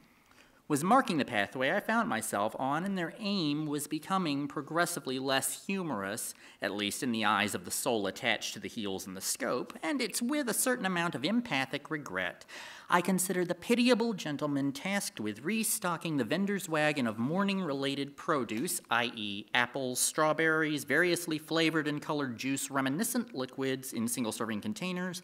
was marking the pathway I found myself on, and their aim was becoming progressively less humorous, at least in the eyes of the soul attached to the heels and the scope, and it's with a certain amount of empathic regret I consider the pitiable gentleman tasked with restocking the vendor's wagon of morning related produce, i.e., apples, strawberries, variously flavored and colored juice reminiscent liquids in single serving containers,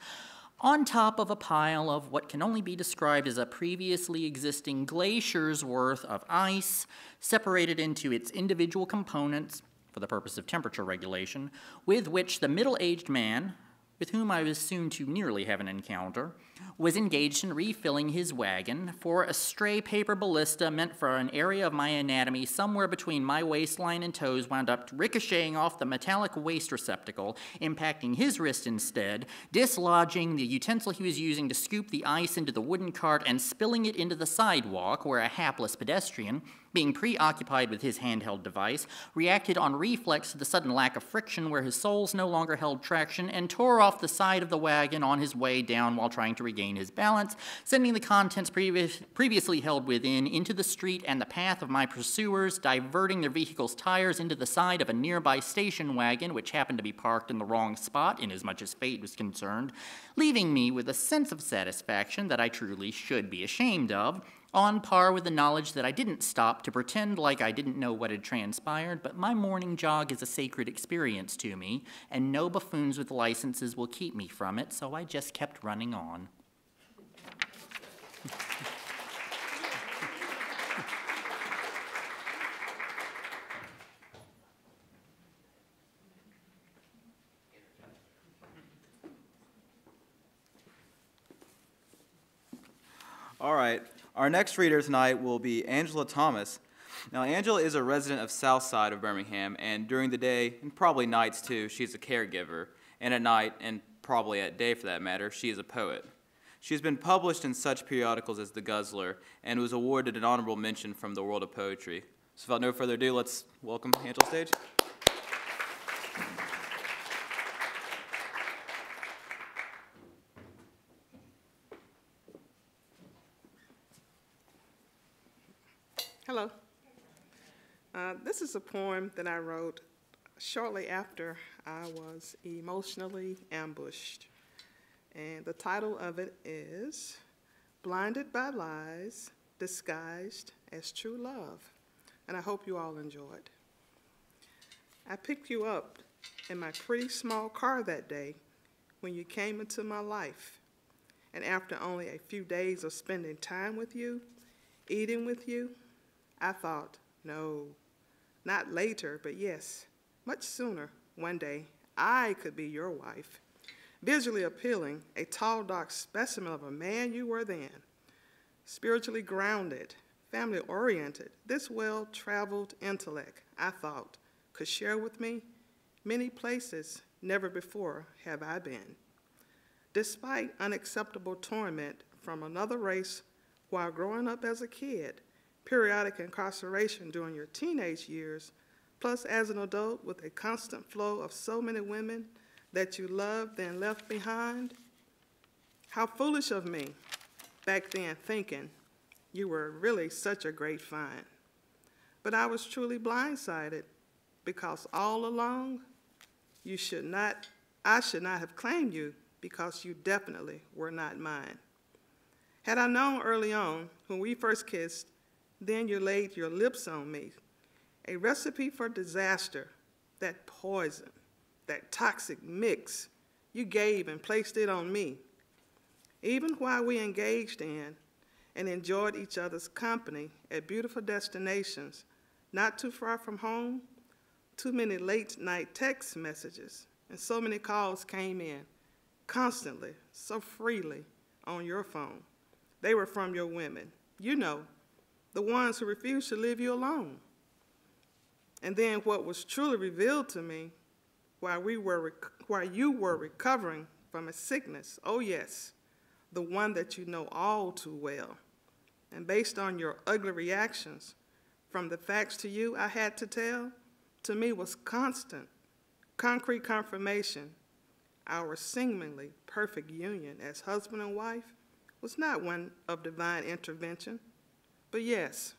on top of a pile of what can only be described as a previously existing glacier's worth of ice, separated into its individual components for the purpose of temperature regulation, with which the middle aged man, with whom I was soon to nearly have an encounter, was engaged in refilling his wagon for a stray paper ballista meant for an area of my anatomy somewhere between my waistline and toes wound up ricocheting off the metallic waste receptacle, impacting his wrist instead, dislodging the utensil he was using to scoop the ice into the wooden cart and spilling it into the sidewalk where a hapless pedestrian, being preoccupied with his handheld device, reacted on reflex to the sudden lack of friction where his soles no longer held traction and tore off the side of the wagon on his way down while trying to regain his balance, sending the contents previous, previously held within into the street and the path of my pursuers, diverting their vehicle's tires into the side of a nearby station wagon, which happened to be parked in the wrong spot, inasmuch as fate was concerned, leaving me with a sense of satisfaction that I truly should be ashamed of on par with the knowledge that I didn't stop to pretend like I didn't know what had transpired, but my morning jog is a sacred experience to me, and no buffoons with licenses will keep me from it, so I just kept running on. All right. Our next reader tonight will be Angela Thomas. Now, Angela is a resident of South Side of Birmingham, and during the day, and probably nights too, she's a caregiver. And at night, and probably at day for that matter, she is a poet. She has been published in such periodicals as The Guzzler and was awarded an honorable mention from the world of poetry. So, without no further ado, let's welcome Angela stage. Hello. Uh, this is a poem that I wrote shortly after I was emotionally ambushed. And the title of it is Blinded by Lies Disguised as True Love. And I hope you all enjoy it. I picked you up in my pretty small car that day when you came into my life. And after only a few days of spending time with you, eating with you, I thought, no, not later, but yes, much sooner, one day, I could be your wife. Visually appealing, a tall, dark specimen of a man you were then. Spiritually grounded, family oriented, this well traveled intellect, I thought, could share with me many places never before have I been. Despite unacceptable torment from another race while growing up as a kid, periodic incarceration during your teenage years, Plus, as an adult with a constant flow of so many women that you loved and left behind, how foolish of me back then thinking you were really such a great find. But I was truly blindsided because all along you should not, I should not have claimed you because you definitely were not mine. Had I known early on when we first kissed, then you laid your lips on me, a recipe for disaster, that poison, that toxic mix you gave and placed it on me. Even while we engaged in and enjoyed each other's company at beautiful destinations not too far from home, too many late night text messages and so many calls came in constantly, so freely on your phone. They were from your women. You know, the ones who refused to leave you alone. And then what was truly revealed to me while, we were while you were recovering from a sickness, oh yes, the one that you know all too well. And based on your ugly reactions, from the facts to you I had to tell, to me was constant, concrete confirmation our seemingly perfect union as husband and wife was not one of divine intervention, but yes,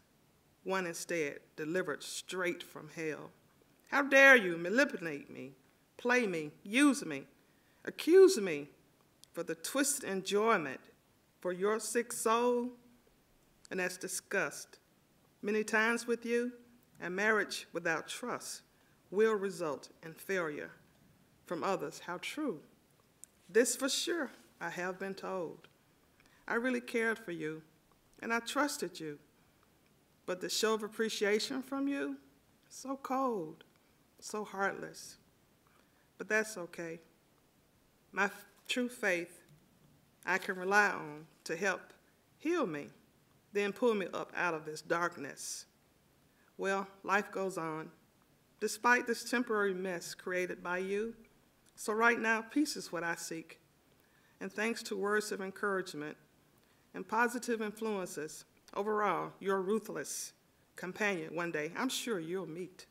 one instead delivered straight from hell. How dare you manipulate me, play me, use me, accuse me for the twisted enjoyment for your sick soul? And that's disgust. Many times with you, a marriage without trust will result in failure from others. How true. This for sure I have been told. I really cared for you, and I trusted you. But the show of appreciation from you, so cold, so heartless. But that's okay. My true faith I can rely on to help heal me, then pull me up out of this darkness. Well, life goes on. Despite this temporary mess created by you, so right now, peace is what I seek. And thanks to words of encouragement and positive influences, overall, your ruthless companion one day, I'm sure you'll meet.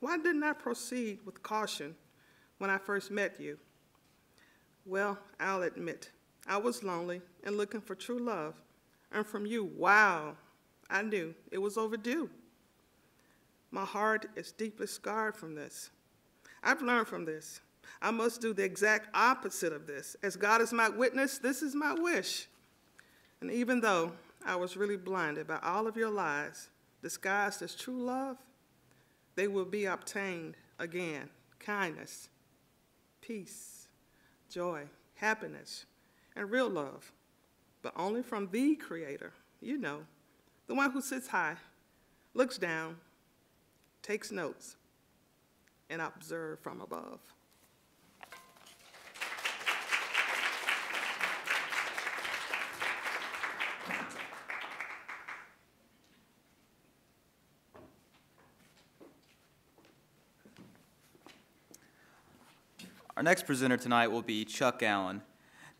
Why didn't I proceed with caution when I first met you? Well, I'll admit, I was lonely and looking for true love. And from you, wow, I knew it was overdue. My heart is deeply scarred from this. I've learned from this. I must do the exact opposite of this. As God is my witness, this is my wish. And even though I was really blinded by all of your lies, disguised as true love, they will be obtained again kindness, peace, joy, happiness, and real love, but only from the Creator, you know, the one who sits high, looks down, takes notes, and observes from above. Our next presenter tonight will be Chuck Allen.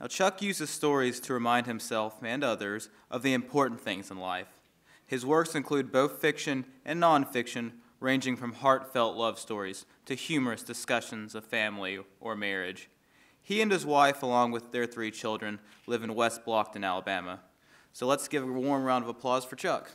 Now, Chuck uses stories to remind himself and others of the important things in life. His works include both fiction and nonfiction, ranging from heartfelt love stories to humorous discussions of family or marriage. He and his wife, along with their three children, live in West Blockton, Alabama. So let's give a warm round of applause for Chuck.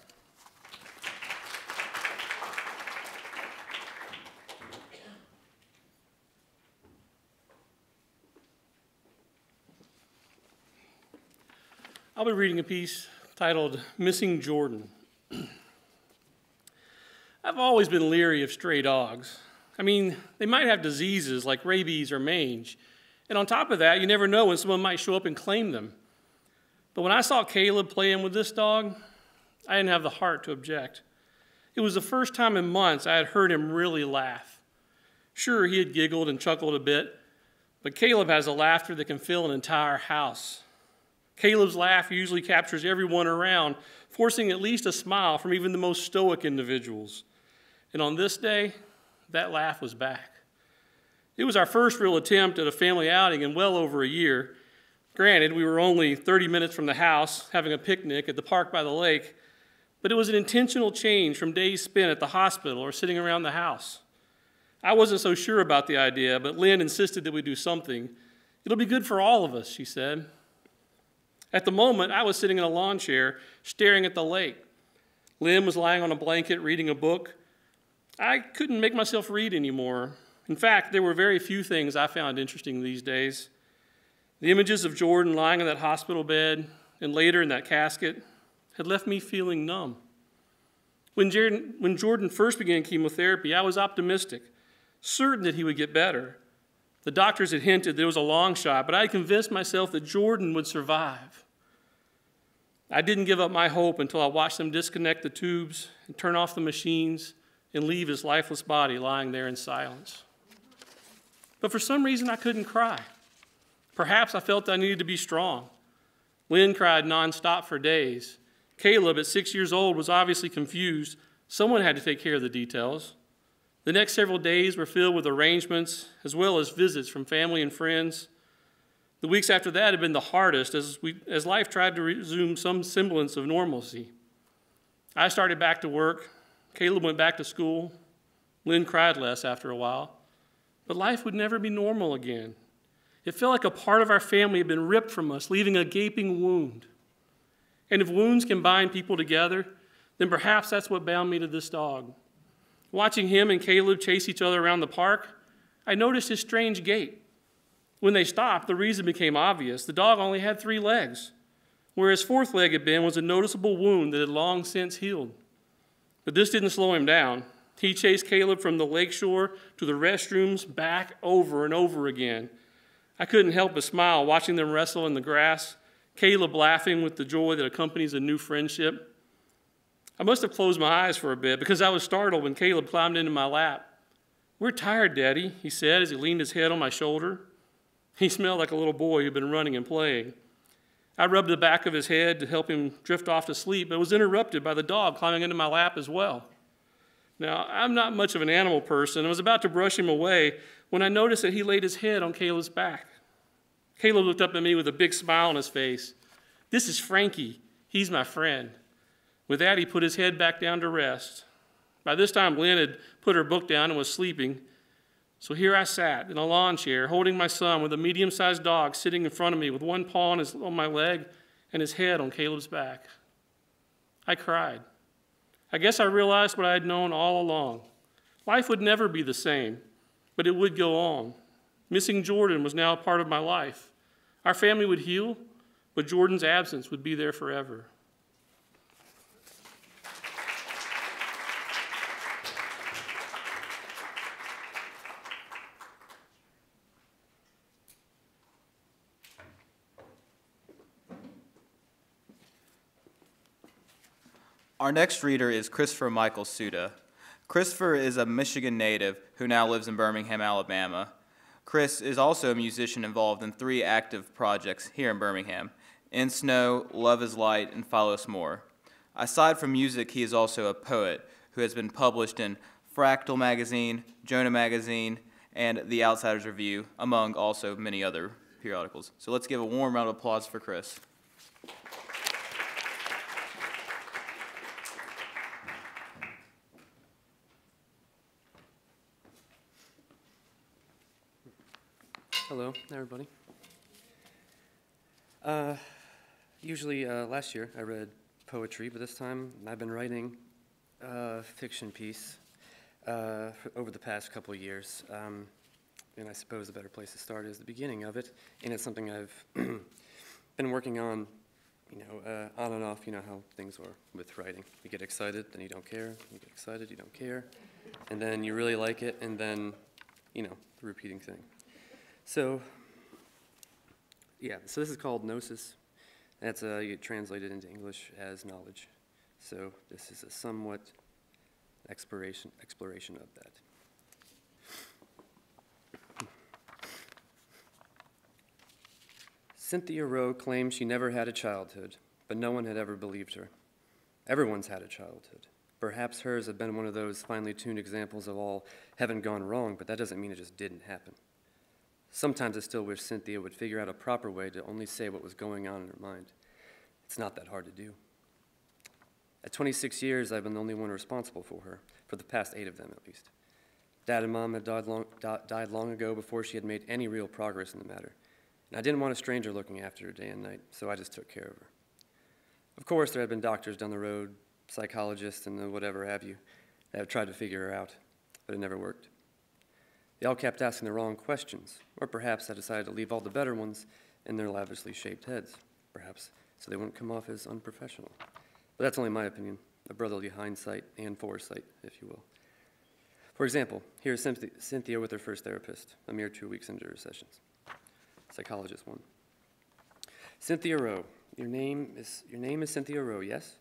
I'll be reading a piece titled Missing Jordan. I've always been leery of stray dogs. I mean, they might have diseases like rabies or mange. And on top of that, you never know when someone might show up and claim them. But when I saw Caleb playing with this dog, I didn't have the heart to object. It was the first time in months I had heard him really laugh. Sure, he had giggled and chuckled a bit, but Caleb has a laughter that can fill an entire house. Caleb's laugh usually captures everyone around, forcing at least a smile from even the most stoic individuals. And on this day, that laugh was back. It was our first real attempt at a family outing in well over a year. Granted, we were only 30 minutes from the house having a picnic at the park by the lake, but it was an intentional change from days spent at the hospital or sitting around the house. I wasn't so sure about the idea, but Lynn insisted that we do something. It'll be good for all of us, she said. At the moment, I was sitting in a lawn chair staring at the lake. Lynn was lying on a blanket reading a book. I couldn't make myself read anymore. In fact, there were very few things I found interesting these days. The images of Jordan lying in that hospital bed and later in that casket had left me feeling numb. When when Jordan first began chemotherapy, I was optimistic, certain that he would get better. The doctors had hinted that it was a long shot, but I had convinced myself that Jordan would survive. I didn't give up my hope until I watched them disconnect the tubes and turn off the machines and leave his lifeless body lying there in silence. But for some reason, I couldn't cry. Perhaps I felt I needed to be strong. Lynn cried nonstop for days. Caleb, at six years old, was obviously confused. Someone had to take care of the details. The next several days were filled with arrangements as well as visits from family and friends. The weeks after that had been the hardest as, we, as life tried to resume some semblance of normalcy. I started back to work. Caleb went back to school. Lynn cried less after a while. But life would never be normal again. It felt like a part of our family had been ripped from us, leaving a gaping wound. And if wounds can bind people together, then perhaps that's what bound me to this dog. Watching him and Caleb chase each other around the park, I noticed his strange gait. When they stopped, the reason became obvious. The dog only had three legs, where his fourth leg had been was a noticeable wound that had long since healed. But this didn't slow him down. He chased Caleb from the lakeshore to the restrooms, back over and over again. I couldn't help but smile watching them wrestle in the grass, Caleb laughing with the joy that accompanies a new friendship. I must have closed my eyes for a bit because I was startled when Caleb climbed into my lap. We're tired, Daddy, he said as he leaned his head on my shoulder. He smelled like a little boy who'd been running and playing. I rubbed the back of his head to help him drift off to sleep, but was interrupted by the dog climbing into my lap as well. Now, I'm not much of an animal person. I was about to brush him away when I noticed that he laid his head on Caleb's back. Caleb looked up at me with a big smile on his face. This is Frankie. He's my friend. With that, he put his head back down to rest. By this time, Lynn had put her book down and was sleeping. So here I sat in a lawn chair, holding my son with a medium sized dog sitting in front of me with one paw on, his, on my leg and his head on Caleb's back. I cried. I guess I realized what I had known all along. Life would never be the same, but it would go on. Missing Jordan was now a part of my life. Our family would heal, but Jordan's absence would be there forever. Our next reader is Christopher Michael Suda. Christopher is a Michigan native who now lives in Birmingham, Alabama. Chris is also a musician involved in three active projects here in Birmingham In Snow, Love is Light, and Follow Us More. Aside from music, he is also a poet who has been published in Fractal Magazine, Jonah Magazine, and The Outsiders Review, among also many other periodicals. So let's give a warm round of applause for Chris. Hello, everybody. Uh, usually, uh, last year I read poetry, but this time I've been writing a fiction piece uh, over the past couple years. Um, and I suppose the better place to start is the beginning of it. And it's something I've been working on, you know, uh, on and off. You know how things are with writing. You get excited, then you don't care. You get excited, you don't care. And then you really like it, and then, you know, the repeating thing. So, yeah, so this is called gnosis. That's uh, you translate it into English as knowledge. So this is a somewhat exploration exploration of that. Cynthia Rowe claims she never had a childhood, but no one had ever believed her. Everyone's had a childhood. Perhaps hers had been one of those finely tuned examples of all having gone wrong, but that doesn't mean it just didn't happen. Sometimes I still wish Cynthia would figure out a proper way to only say what was going on in her mind. It's not that hard to do. At 26 years, I've been the only one responsible for her, for the past eight of them at least. Dad and Mom had died long, died long ago before she had made any real progress in the matter. And I didn't want a stranger looking after her day and night, so I just took care of her. Of course, there had been doctors down the road, psychologists, and the whatever have you, that have tried to figure her out, but it never worked. They all kept asking the wrong questions, or perhaps I decided to leave all the better ones in their lavishly shaped heads, perhaps, so they wouldn't come off as unprofessional. But that's only my opinion, a brotherly hindsight and foresight, if you will. For example, here's Cynthia- with her first therapist, a mere two weeks into her sessions. Psychologist one. Cynthia Rowe, your name is your name is Cynthia Rowe, yes?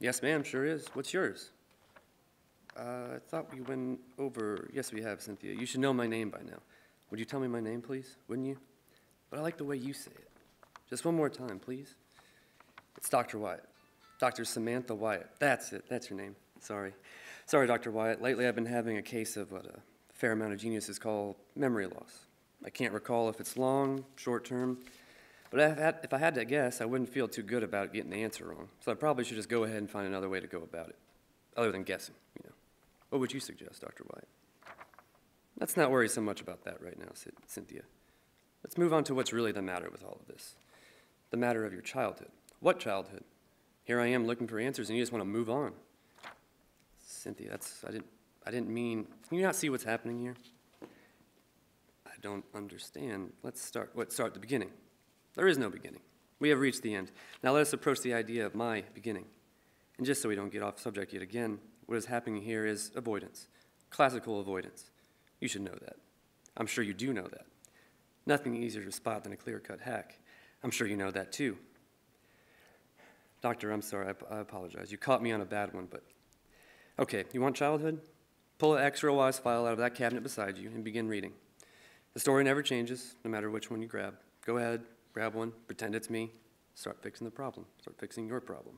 Yes, ma'am, sure is. What's yours? Uh, I thought we went over. Yes, we have, Cynthia. You should know my name by now. Would you tell me my name, please? Wouldn't you? But I like the way you say it. Just one more time, please. It's Dr. Wyatt. Dr. Samantha Wyatt. That's it. That's your name. Sorry. Sorry, Dr. Wyatt. Lately I've been having a case of what a fair amount of geniuses call memory loss. I can't recall if it's long, short term, but if I, had, if I had to guess, I wouldn't feel too good about getting the answer wrong. So I probably should just go ahead and find another way to go about it, other than guessing, you know. What would you suggest, Dr. White? Let's not worry so much about that right now, Cyn- Cynthia. Let's move on to what's really the matter with all of this. The matter of your childhood. What childhood? Here I am looking for answers and you just want to move on. Cynthia, that's I didn't I didn't mean can you not see what's happening here? I don't understand. Let's start what start at the beginning. There is no beginning. We have reached the end. Now let us approach the idea of my beginning. And just so we don't get off subject yet again, what is happening here is avoidance. Classical avoidance. You should know that. I'm sure you do know that. Nothing easier to spot than a clear cut hack. I'm sure you know that too. Doctor, I'm sorry, I, I apologize. You caught me on a bad one, but. Okay, you want childhood? Pull an extra wise file out of that cabinet beside you and begin reading. The story never changes, no matter which one you grab. Go ahead, grab one, pretend it's me, start fixing the problem, start fixing your problem.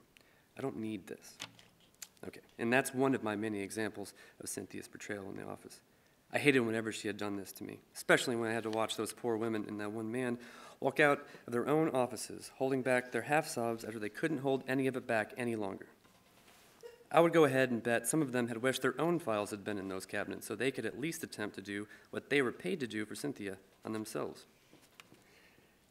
I don't need this. Okay, and that's one of my many examples of Cynthia's portrayal in the office. I hated whenever she had done this to me, especially when I had to watch those poor women and that one man walk out of their own offices, holding back their half sobs after they couldn't hold any of it back any longer. I would go ahead and bet some of them had wished their own files had been in those cabinets so they could at least attempt to do what they were paid to do for Cynthia on themselves.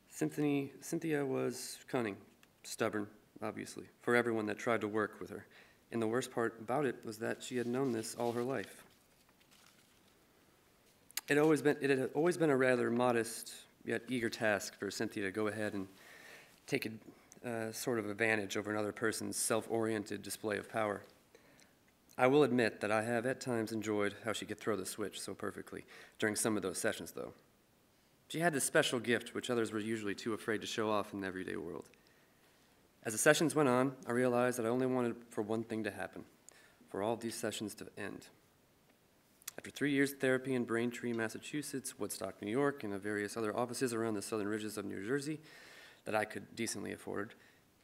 Cynthia, Cynthia was cunning, stubborn, obviously, for everyone that tried to work with her. And the worst part about it was that she had known this all her life. It, always been, it had always been a rather modest yet eager task for Cynthia to go ahead and take a uh, sort of advantage over another person's self oriented display of power. I will admit that I have at times enjoyed how she could throw the switch so perfectly during some of those sessions, though. She had this special gift which others were usually too afraid to show off in the everyday world. As the sessions went on, I realized that I only wanted for one thing to happen for all these sessions to end. After three years of therapy in Braintree, Massachusetts, Woodstock, New York, and the various other offices around the southern ridges of New Jersey that I could decently afford,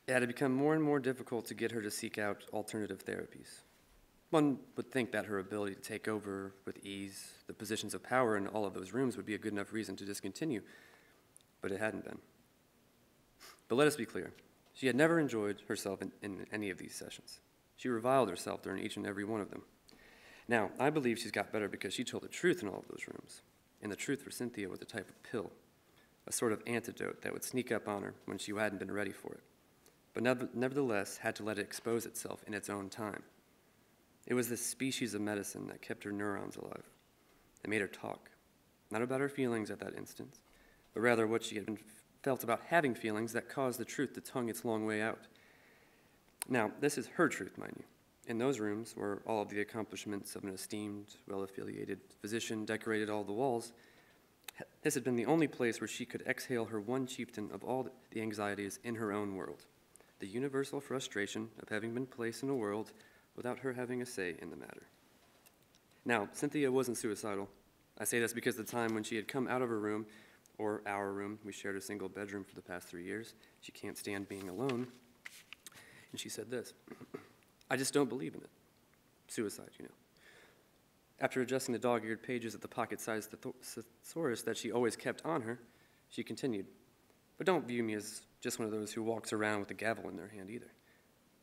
it had become more and more difficult to get her to seek out alternative therapies. One would think that her ability to take over with ease the positions of power in all of those rooms would be a good enough reason to discontinue, but it hadn't been. But let us be clear she had never enjoyed herself in, in any of these sessions. She reviled herself during each and every one of them. Now, I believe she's got better because she told the truth in all of those rooms. And the truth for Cynthia was a type of pill, a sort of antidote that would sneak up on her when she hadn't been ready for it, but nevertheless had to let it expose itself in its own time. It was this species of medicine that kept her neurons alive. It made her talk, not about her feelings at that instant, but rather what she had been felt about having feelings that caused the truth to tongue its long way out. Now, this is her truth, mind you. In those rooms, where all of the accomplishments of an esteemed, well affiliated physician decorated all the walls, this had been the only place where she could exhale her one chieftain of all the anxieties in her own world the universal frustration of having been placed in a world without her having a say in the matter. Now, Cynthia wasn't suicidal. I say this because the time when she had come out of her room, or our room, we shared a single bedroom for the past three years, she can't stand being alone, and she said this I just don't believe in it. Suicide, you know. After adjusting the dog eared pages of the pocket sized thesaurus that she always kept on her, she continued, But don't view me as just one of those who walks around with a gavel in their hand either.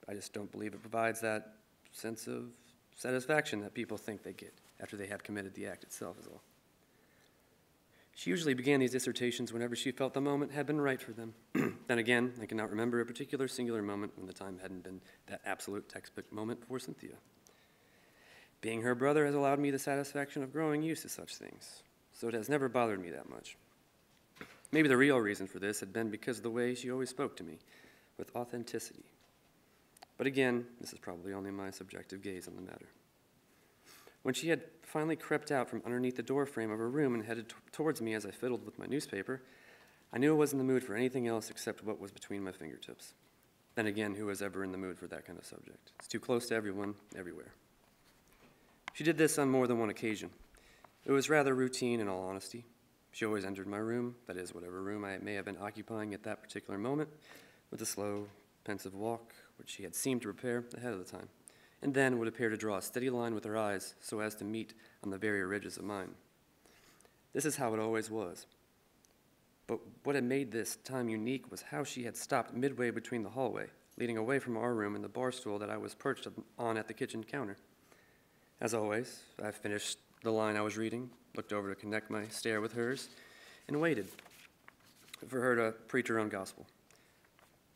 I just don't believe it provides that sense of satisfaction that people think they get after they have committed the act itself, is all. She usually began these dissertations whenever she felt the moment had been right for them. then again, I cannot remember a particular singular moment when the time hadn't been that absolute textbook moment for Cynthia. Being her brother has allowed me the satisfaction of growing used to such things, so it has never bothered me that much. Maybe the real reason for this had been because of the way she always spoke to me, with authenticity. But again, this is probably only my subjective gaze on the matter. When she had finally crept out from underneath the door frame of her room and headed towards me as I fiddled with my newspaper, I knew I wasn't in the mood for anything else except what was between my fingertips. Then again, who was ever in the mood for that kind of subject? It's too close to everyone, everywhere. She did this on more than one occasion. It was rather routine, in all honesty. She always entered my room, that is, whatever room I may have been occupying at that particular moment, with a slow, pensive walk, which she had seemed to prepare ahead of the time, and then would appear to draw a steady line with her eyes so as to meet on the very ridges of mine. This is how it always was. But what had made this time unique was how she had stopped midway between the hallway, leading away from our room and the bar stool that I was perched on at the kitchen counter. As always, I finished the line I was reading, looked over to connect my stare with hers, and waited for her to preach her own gospel.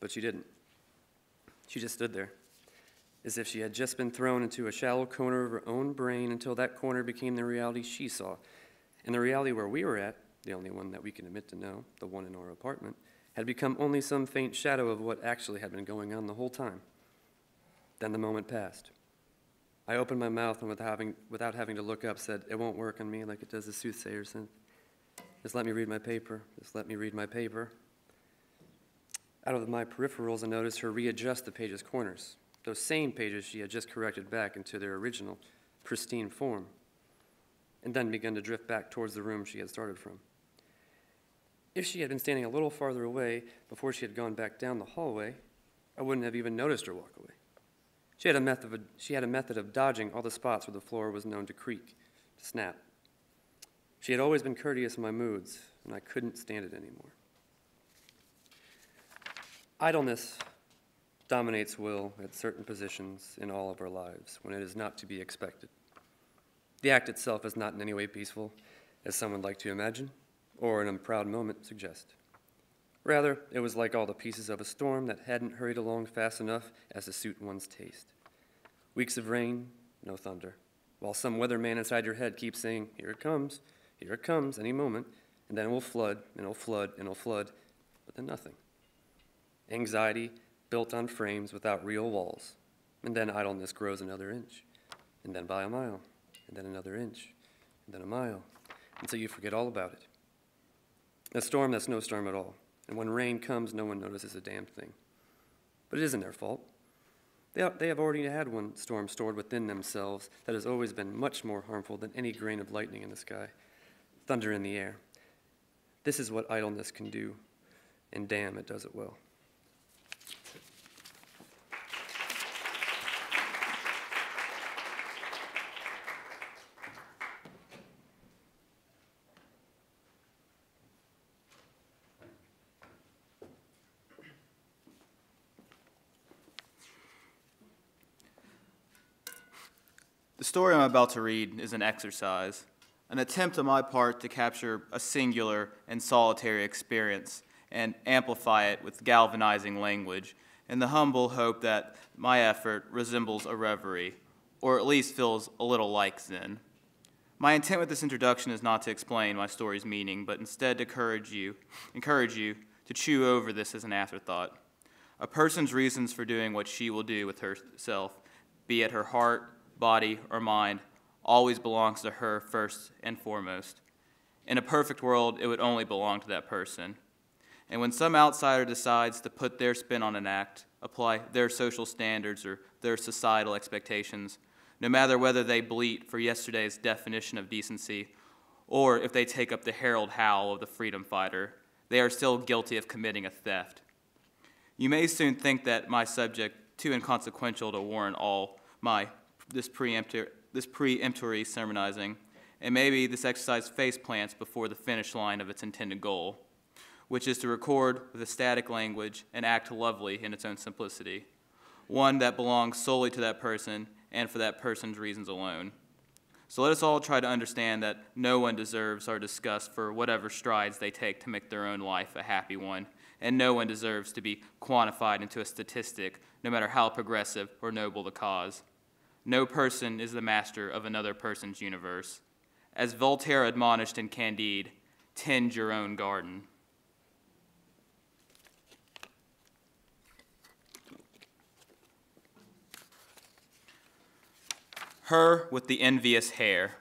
But she didn't. She just stood there, as if she had just been thrown into a shallow corner of her own brain until that corner became the reality she saw. And the reality where we were at, the only one that we can admit to know, the one in our apartment, had become only some faint shadow of what actually had been going on the whole time. Then the moment passed. I opened my mouth and without having, without having to look up said, It won't work on me like it does the soothsayer said. Just let me read my paper. Just let me read my paper. Out of my peripherals, I noticed her readjust the page's corners, those same pages she had just corrected back into their original, pristine form, and then begun to drift back towards the room she had started from. If she had been standing a little farther away before she had gone back down the hallway, I wouldn't have even noticed her walk away. She had a method of, she had a method of dodging all the spots where the floor was known to creak, to snap. She had always been courteous in my moods, and I couldn't stand it anymore. Idleness dominates will at certain positions in all of our lives when it is not to be expected. The act itself is not in any way peaceful, as some would like to imagine, or in a proud moment suggest. Rather, it was like all the pieces of a storm that hadn't hurried along fast enough as to suit one's taste. Weeks of rain, no thunder, while some weatherman inside your head keeps saying, Here it comes, here it comes, any moment, and then it will flood, and it'll flood, and it'll flood, but then nothing. Anxiety built on frames without real walls, and then idleness grows another inch, and then by a mile, and then another inch, and then a mile, until you forget all about it. A storm that's no storm at all, and when rain comes, no one notices a damn thing. But it isn't their fault. They, they have already had one storm stored within themselves that has always been much more harmful than any grain of lightning in the sky, thunder in the air. This is what idleness can do, and damn, it does it well. The story I'm about to read is an exercise, an attempt on my part to capture a singular and solitary experience and amplify it with galvanizing language in the humble hope that my effort resembles a reverie, or at least feels a little like Zen. My intent with this introduction is not to explain my story's meaning, but instead to encourage you, encourage you to chew over this as an afterthought. A person's reasons for doing what she will do with herself, be it her heart, body, or mind, always belongs to her first and foremost. In a perfect world, it would only belong to that person. And when some outsider decides to put their spin on an act, apply their social standards or their societal expectations, no matter whether they bleat for yesterday's definition of decency or if they take up the herald howl of the freedom fighter, they are still guilty of committing a theft. You may soon think that my subject too inconsequential to warrant all my this preemptory, this preemptory sermonizing, and maybe this exercise face plants before the finish line of its intended goal, which is to record with a static language and act lovely in its own simplicity. one that belongs solely to that person and for that person's reasons alone. So let us all try to understand that no one deserves our disgust for whatever strides they take to make their own life a happy one, and no one deserves to be quantified into a statistic, no matter how progressive or noble the cause. No person is the master of another person's universe. As Voltaire admonished in Candide, tend your own garden. Her with the envious hair.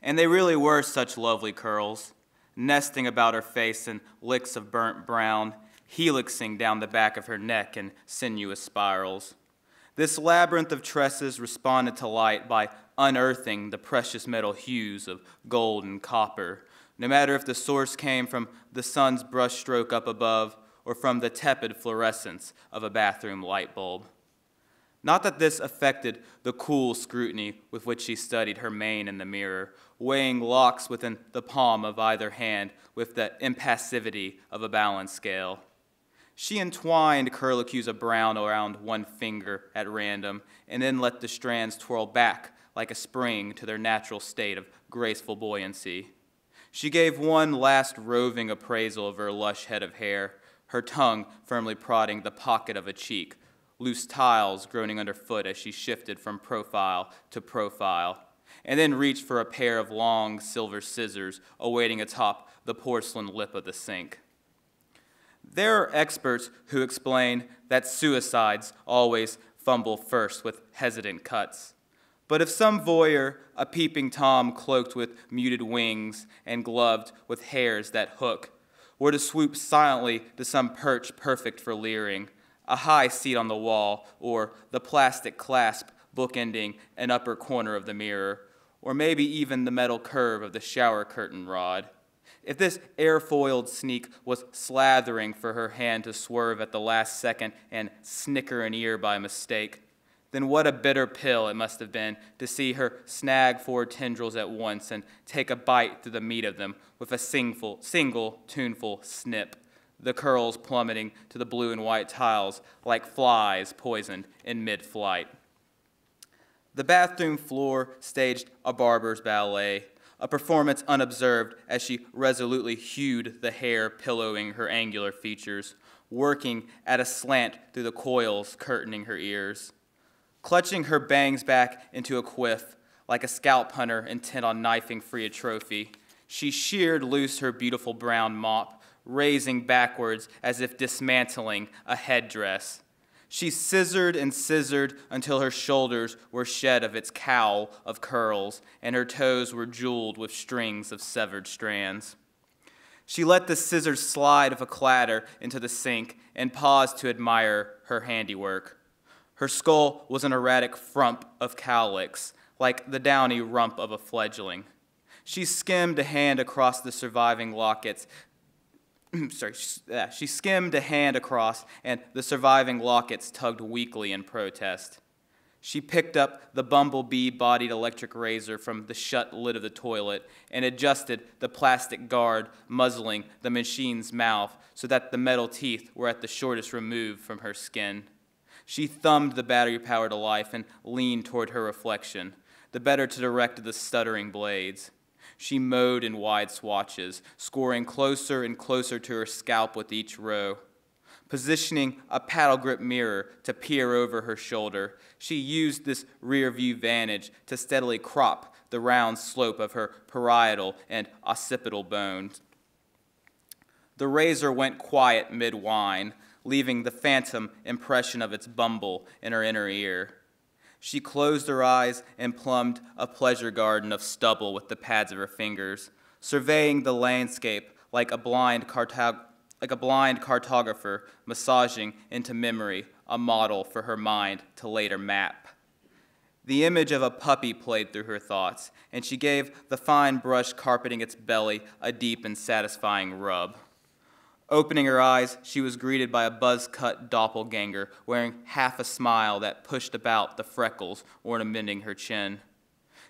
And they really were such lovely curls, nesting about her face in licks of burnt brown, helixing down the back of her neck in sinuous spirals. This labyrinth of tresses responded to light by unearthing the precious metal hues of gold and copper, no matter if the source came from the sun's brushstroke up above or from the tepid fluorescence of a bathroom light bulb. Not that this affected the cool scrutiny with which she studied her mane in the mirror, weighing locks within the palm of either hand with the impassivity of a balance scale. She entwined curlicues of brown around one finger at random, and then let the strands twirl back like a spring to their natural state of graceful buoyancy. She gave one last roving appraisal of her lush head of hair, her tongue firmly prodding the pocket of a cheek, loose tiles groaning underfoot as she shifted from profile to profile, and then reached for a pair of long silver scissors awaiting atop the porcelain lip of the sink. There are experts who explain that suicides always fumble first with hesitant cuts. But if some voyeur, a peeping Tom cloaked with muted wings and gloved with hairs that hook, were to swoop silently to some perch perfect for leering, a high seat on the wall, or the plastic clasp bookending an upper corner of the mirror, or maybe even the metal curve of the shower curtain rod, if this airfoiled sneak was slathering for her hand to swerve at the last second and snicker an ear by mistake, then what a bitter pill it must have been to see her snag four tendrils at once and take a bite through the meat of them with a single, single tuneful snip, the curls plummeting to the blue and white tiles like flies poisoned in mid flight. The bathroom floor staged a barber's ballet, a performance unobserved as she resolutely hewed the hair pillowing her angular features, working at a slant through the coils curtaining her ears. Clutching her bangs back into a quiff, like a scalp hunter intent on knifing free a trophy, she sheared loose her beautiful brown mop, raising backwards as if dismantling a headdress. She scissored and scissored until her shoulders were shed of its cowl of curls, and her toes were jeweled with strings of severed strands. She let the scissors slide with a clatter into the sink and paused to admire her handiwork. Her skull was an erratic frump of cowlicks, like the downy rump of a fledgling. She skimmed a hand across the surviving lockets sorry, she skimmed a hand across, and the surviving lockets tugged weakly in protest. She picked up the bumblebee bodied electric razor from the shut lid of the toilet and adjusted the plastic guard muzzling the machine's mouth so that the metal teeth were at the shortest remove from her skin. She thumbed the battery power to life and leaned toward her reflection, the better to direct the stuttering blades. She mowed in wide swatches, scoring closer and closer to her scalp with each row. Positioning a paddle grip mirror to peer over her shoulder, she used this rear view vantage to steadily crop the round slope of her parietal and occipital bones. The razor went quiet mid whine, leaving the phantom impression of its bumble in her inner ear. She closed her eyes and plumbed a pleasure garden of stubble with the pads of her fingers, surveying the landscape like a blind, cartog- like a blind cartographer massaging into memory a model for her mind to later map. The image of a puppy played through her thoughts, and she gave the fine brush carpeting its belly a deep and satisfying rub. Opening her eyes, she was greeted by a buzz cut doppelganger wearing half a smile that pushed about the freckles ornamenting her chin.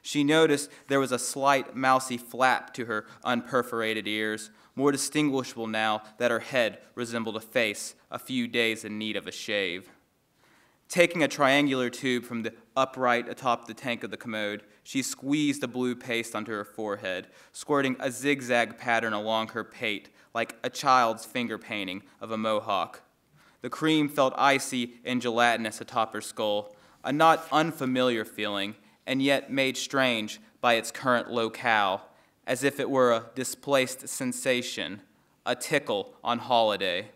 She noticed there was a slight mousy flap to her unperforated ears, more distinguishable now that her head resembled a face a few days in need of a shave. Taking a triangular tube from the upright atop the tank of the commode, she squeezed the blue paste onto her forehead, squirting a zigzag pattern along her pate like a child's finger painting of a mohawk. The cream felt icy and gelatinous atop her skull, a not unfamiliar feeling, and yet made strange by its current locale, as if it were a displaced sensation, a tickle on holiday.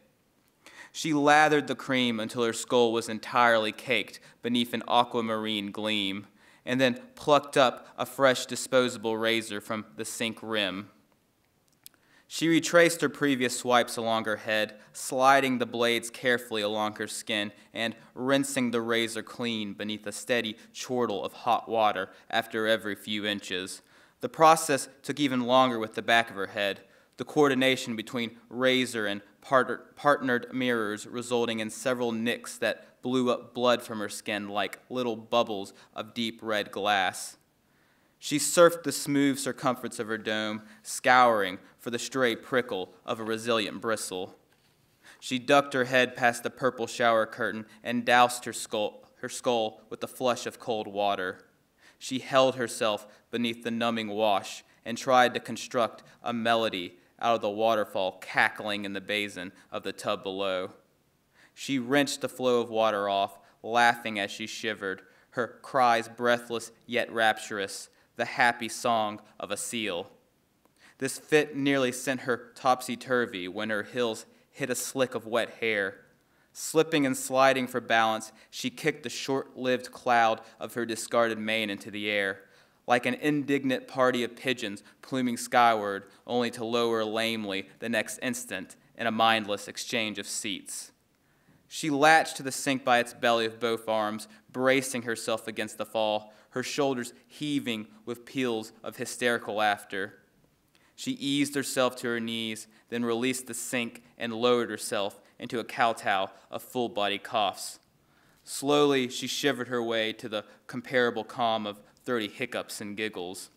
She lathered the cream until her skull was entirely caked beneath an aquamarine gleam, and then plucked up a fresh disposable razor from the sink rim. She retraced her previous swipes along her head, sliding the blades carefully along her skin and rinsing the razor clean beneath a steady chortle of hot water after every few inches. The process took even longer with the back of her head, the coordination between razor and partnered mirrors resulting in several nicks that blew up blood from her skin like little bubbles of deep red glass. She surfed the smooth circumference of her dome, scouring for the stray prickle of a resilient bristle. She ducked her head past the purple shower curtain and doused her skull, her skull with a flush of cold water. She held herself beneath the numbing wash and tried to construct a melody out of the waterfall cackling in the basin of the tub below. She wrenched the flow of water off, laughing as she shivered, her cries breathless yet rapturous, the happy song of a seal. This fit nearly sent her topsy turvy when her heels hit a slick of wet hair. Slipping and sliding for balance, she kicked the short lived cloud of her discarded mane into the air, like an indignant party of pigeons pluming skyward, only to lower lamely the next instant in a mindless exchange of seats. She latched to the sink by its belly with both arms, bracing herself against the fall, her shoulders heaving with peals of hysterical laughter. She eased herself to her knees, then released the sink and lowered herself into a kowtow of full body coughs. Slowly, she shivered her way to the comparable calm of 30 hiccups and giggles.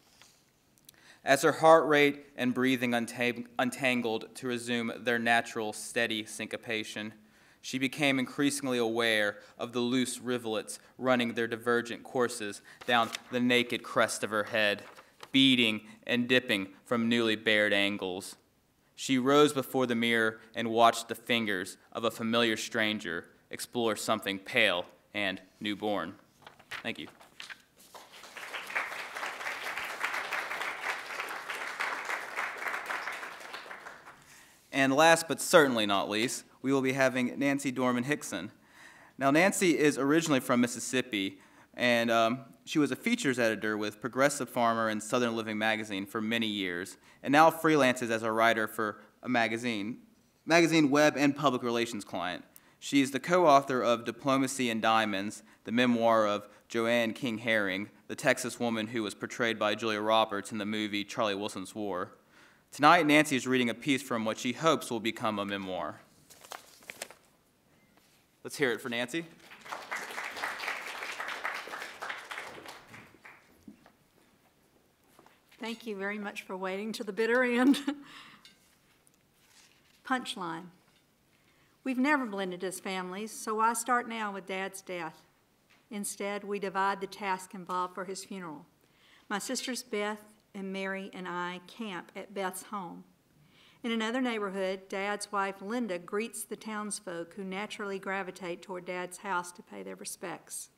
As her heart rate and breathing untangled to resume their natural steady syncopation, she became increasingly aware of the loose rivulets running their divergent courses down the naked crest of her head, beating and dipping from newly bared angles. She rose before the mirror and watched the fingers of a familiar stranger explore something pale and newborn. Thank you. And last but certainly not least, we will be having Nancy Dorman Hickson. Now, Nancy is originally from Mississippi, and um, she was a features editor with Progressive Farmer and Southern Living magazine for many years, and now freelances as a writer for a magazine, magazine web and public relations client. She is the co-author of Diplomacy and Diamonds, the memoir of Joanne King Herring, the Texas woman who was portrayed by Julia Roberts in the movie Charlie Wilson's War. Tonight, Nancy is reading a piece from what she hopes will become a memoir. Let's hear it for Nancy. Thank you very much for waiting to the bitter end. Punchline. We've never blended as families, so why start now with Dad's death? Instead, we divide the task involved for his funeral. My sisters Beth and Mary and I camp at Beth's home. In another neighborhood, Dad's wife Linda greets the townsfolk who naturally gravitate toward Dad's house to pay their respects.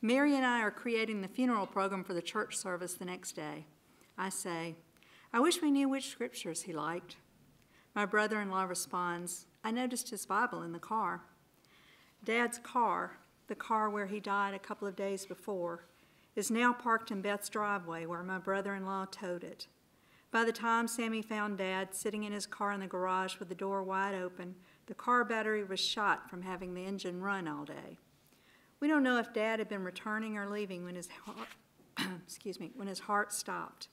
Mary and I are creating the funeral program for the church service the next day. I say, I wish we knew which scriptures he liked. My brother in law responds, I noticed his Bible in the car. Dad's car, the car where he died a couple of days before, is now parked in Beth's driveway where my brother in law towed it. By the time Sammy found Dad sitting in his car in the garage with the door wide open, the car battery was shot from having the engine run all day. We don't know if Dad had been returning or leaving when his heart, excuse me, when his heart stopped.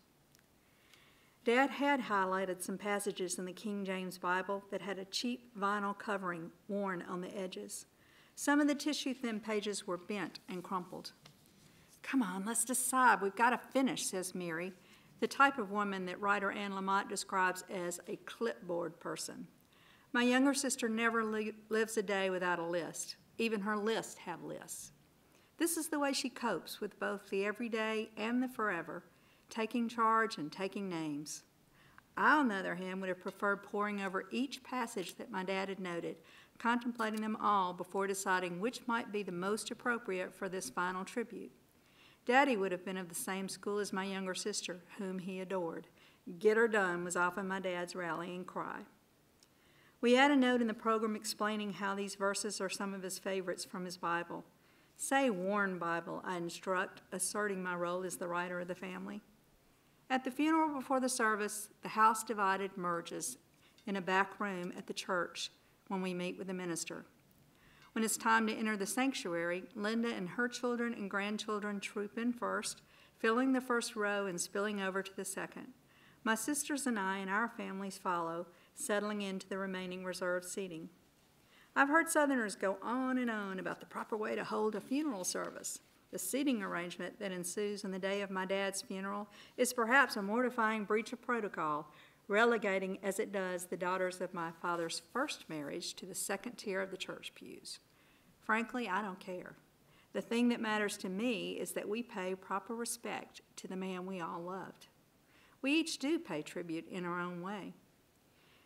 Dad had highlighted some passages in the King James Bible that had a cheap vinyl covering worn on the edges. Some of the tissue thin pages were bent and crumpled. Come on, let's decide. We've got to finish, says Mary, the type of woman that writer Anne Lamott describes as a clipboard person. My younger sister never li- lives a day without a list. even her lists have lists. This is the way she copes with both the everyday and the forever, taking charge and taking names. I, on the other hand, would have preferred poring over each passage that my dad had noted, contemplating them all before deciding which might be the most appropriate for this final tribute. Daddy would have been of the same school as my younger sister, whom he adored. Get her done was often my dad's rallying cry. We add a note in the program explaining how these verses are some of his favorites from his Bible. Say Warren Bible, I instruct, asserting my role as the writer of the family. At the funeral before the service, the house divided merges in a back room at the church when we meet with the minister. When it's time to enter the sanctuary, Linda and her children and grandchildren troop in first, filling the first row and spilling over to the second. My sisters and I and our families follow, settling into the remaining reserved seating. I've heard Southerners go on and on about the proper way to hold a funeral service. The seating arrangement that ensues on the day of my dad's funeral is perhaps a mortifying breach of protocol, relegating as it does the daughters of my father's first marriage to the second tier of the church pews. Frankly, I don't care. The thing that matters to me is that we pay proper respect to the man we all loved. We each do pay tribute in our own way.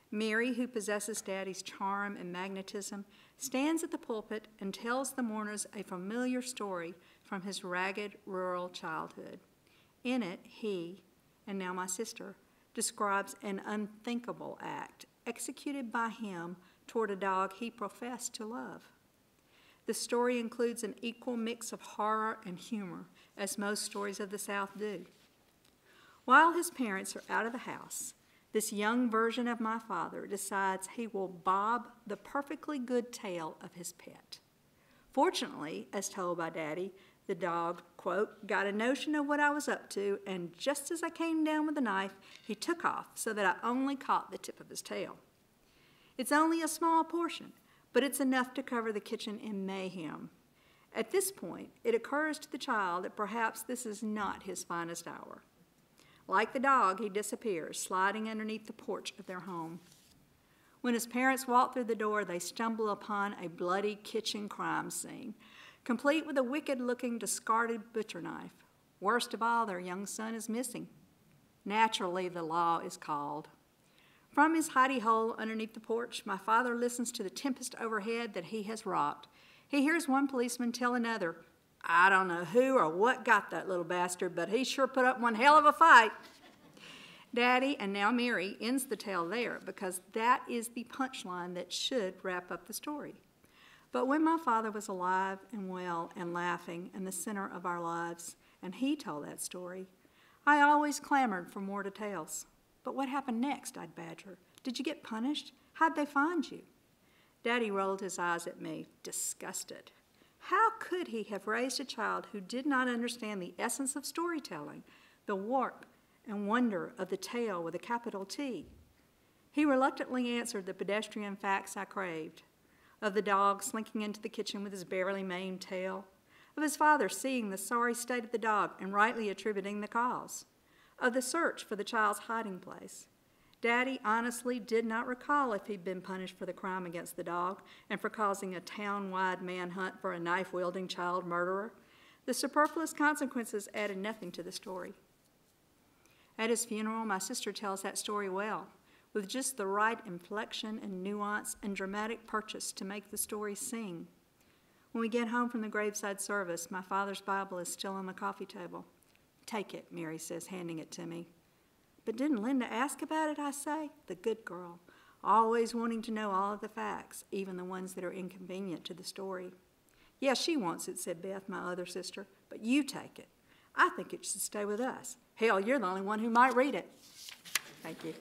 Mary, who possesses Daddy's charm and magnetism, stands at the pulpit and tells the mourners a familiar story from his ragged rural childhood. In it, he, and now my sister, describes an unthinkable act executed by him toward a dog he professed to love. The story includes an equal mix of horror and humor, as most stories of the South do. While his parents are out of the house, this young version of my father decides he will bob the perfectly good tail of his pet. Fortunately, as told by Daddy, the dog, quote, got a notion of what I was up to, and just as I came down with the knife, he took off so that I only caught the tip of his tail. It's only a small portion, but it's enough to cover the kitchen in mayhem. At this point, it occurs to the child that perhaps this is not his finest hour. Like the dog, he disappears, sliding underneath the porch of their home. When his parents walk through the door, they stumble upon a bloody kitchen crime scene, complete with a wicked looking discarded butcher knife. Worst of all, their young son is missing. Naturally, the law is called. From his hidey hole underneath the porch, my father listens to the tempest overhead that he has wrought. He hears one policeman tell another, I don't know who or what got that little bastard, but he sure put up one hell of a fight. Daddy, and now Mary, ends the tale there because that is the punchline that should wrap up the story. But when my father was alive and well and laughing in the center of our lives, and he told that story, I always clamored for more details. But what happened next? I'd badger. Did you get punished? How'd they find you? Daddy rolled his eyes at me, disgusted. How could he have raised a child who did not understand the essence of storytelling, the warp and wonder of the tale with a capital T? He reluctantly answered the pedestrian facts I craved of the dog slinking into the kitchen with his barely maimed tail, of his father seeing the sorry state of the dog and rightly attributing the cause, of the search for the child's hiding place. Daddy honestly did not recall if he'd been punished for the crime against the dog and for causing a town wide manhunt for a knife wielding child murderer. The superfluous consequences added nothing to the story. At his funeral, my sister tells that story well with just the right inflection and nuance and dramatic purchase to make the story sing. When we get home from the graveside service, my father's Bible is still on the coffee table. Take it, Mary says, handing it to me. But didn't Linda ask about it, I say? The good girl, always wanting to know all of the facts, even the ones that are inconvenient to the story. Yeah, she wants it, said Beth, my other sister, but you take it. I think it should stay with us. Hell, you're the only one who might read it. Thank you.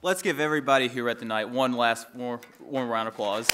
Let's give everybody here at the night one last warm, warm round of applause.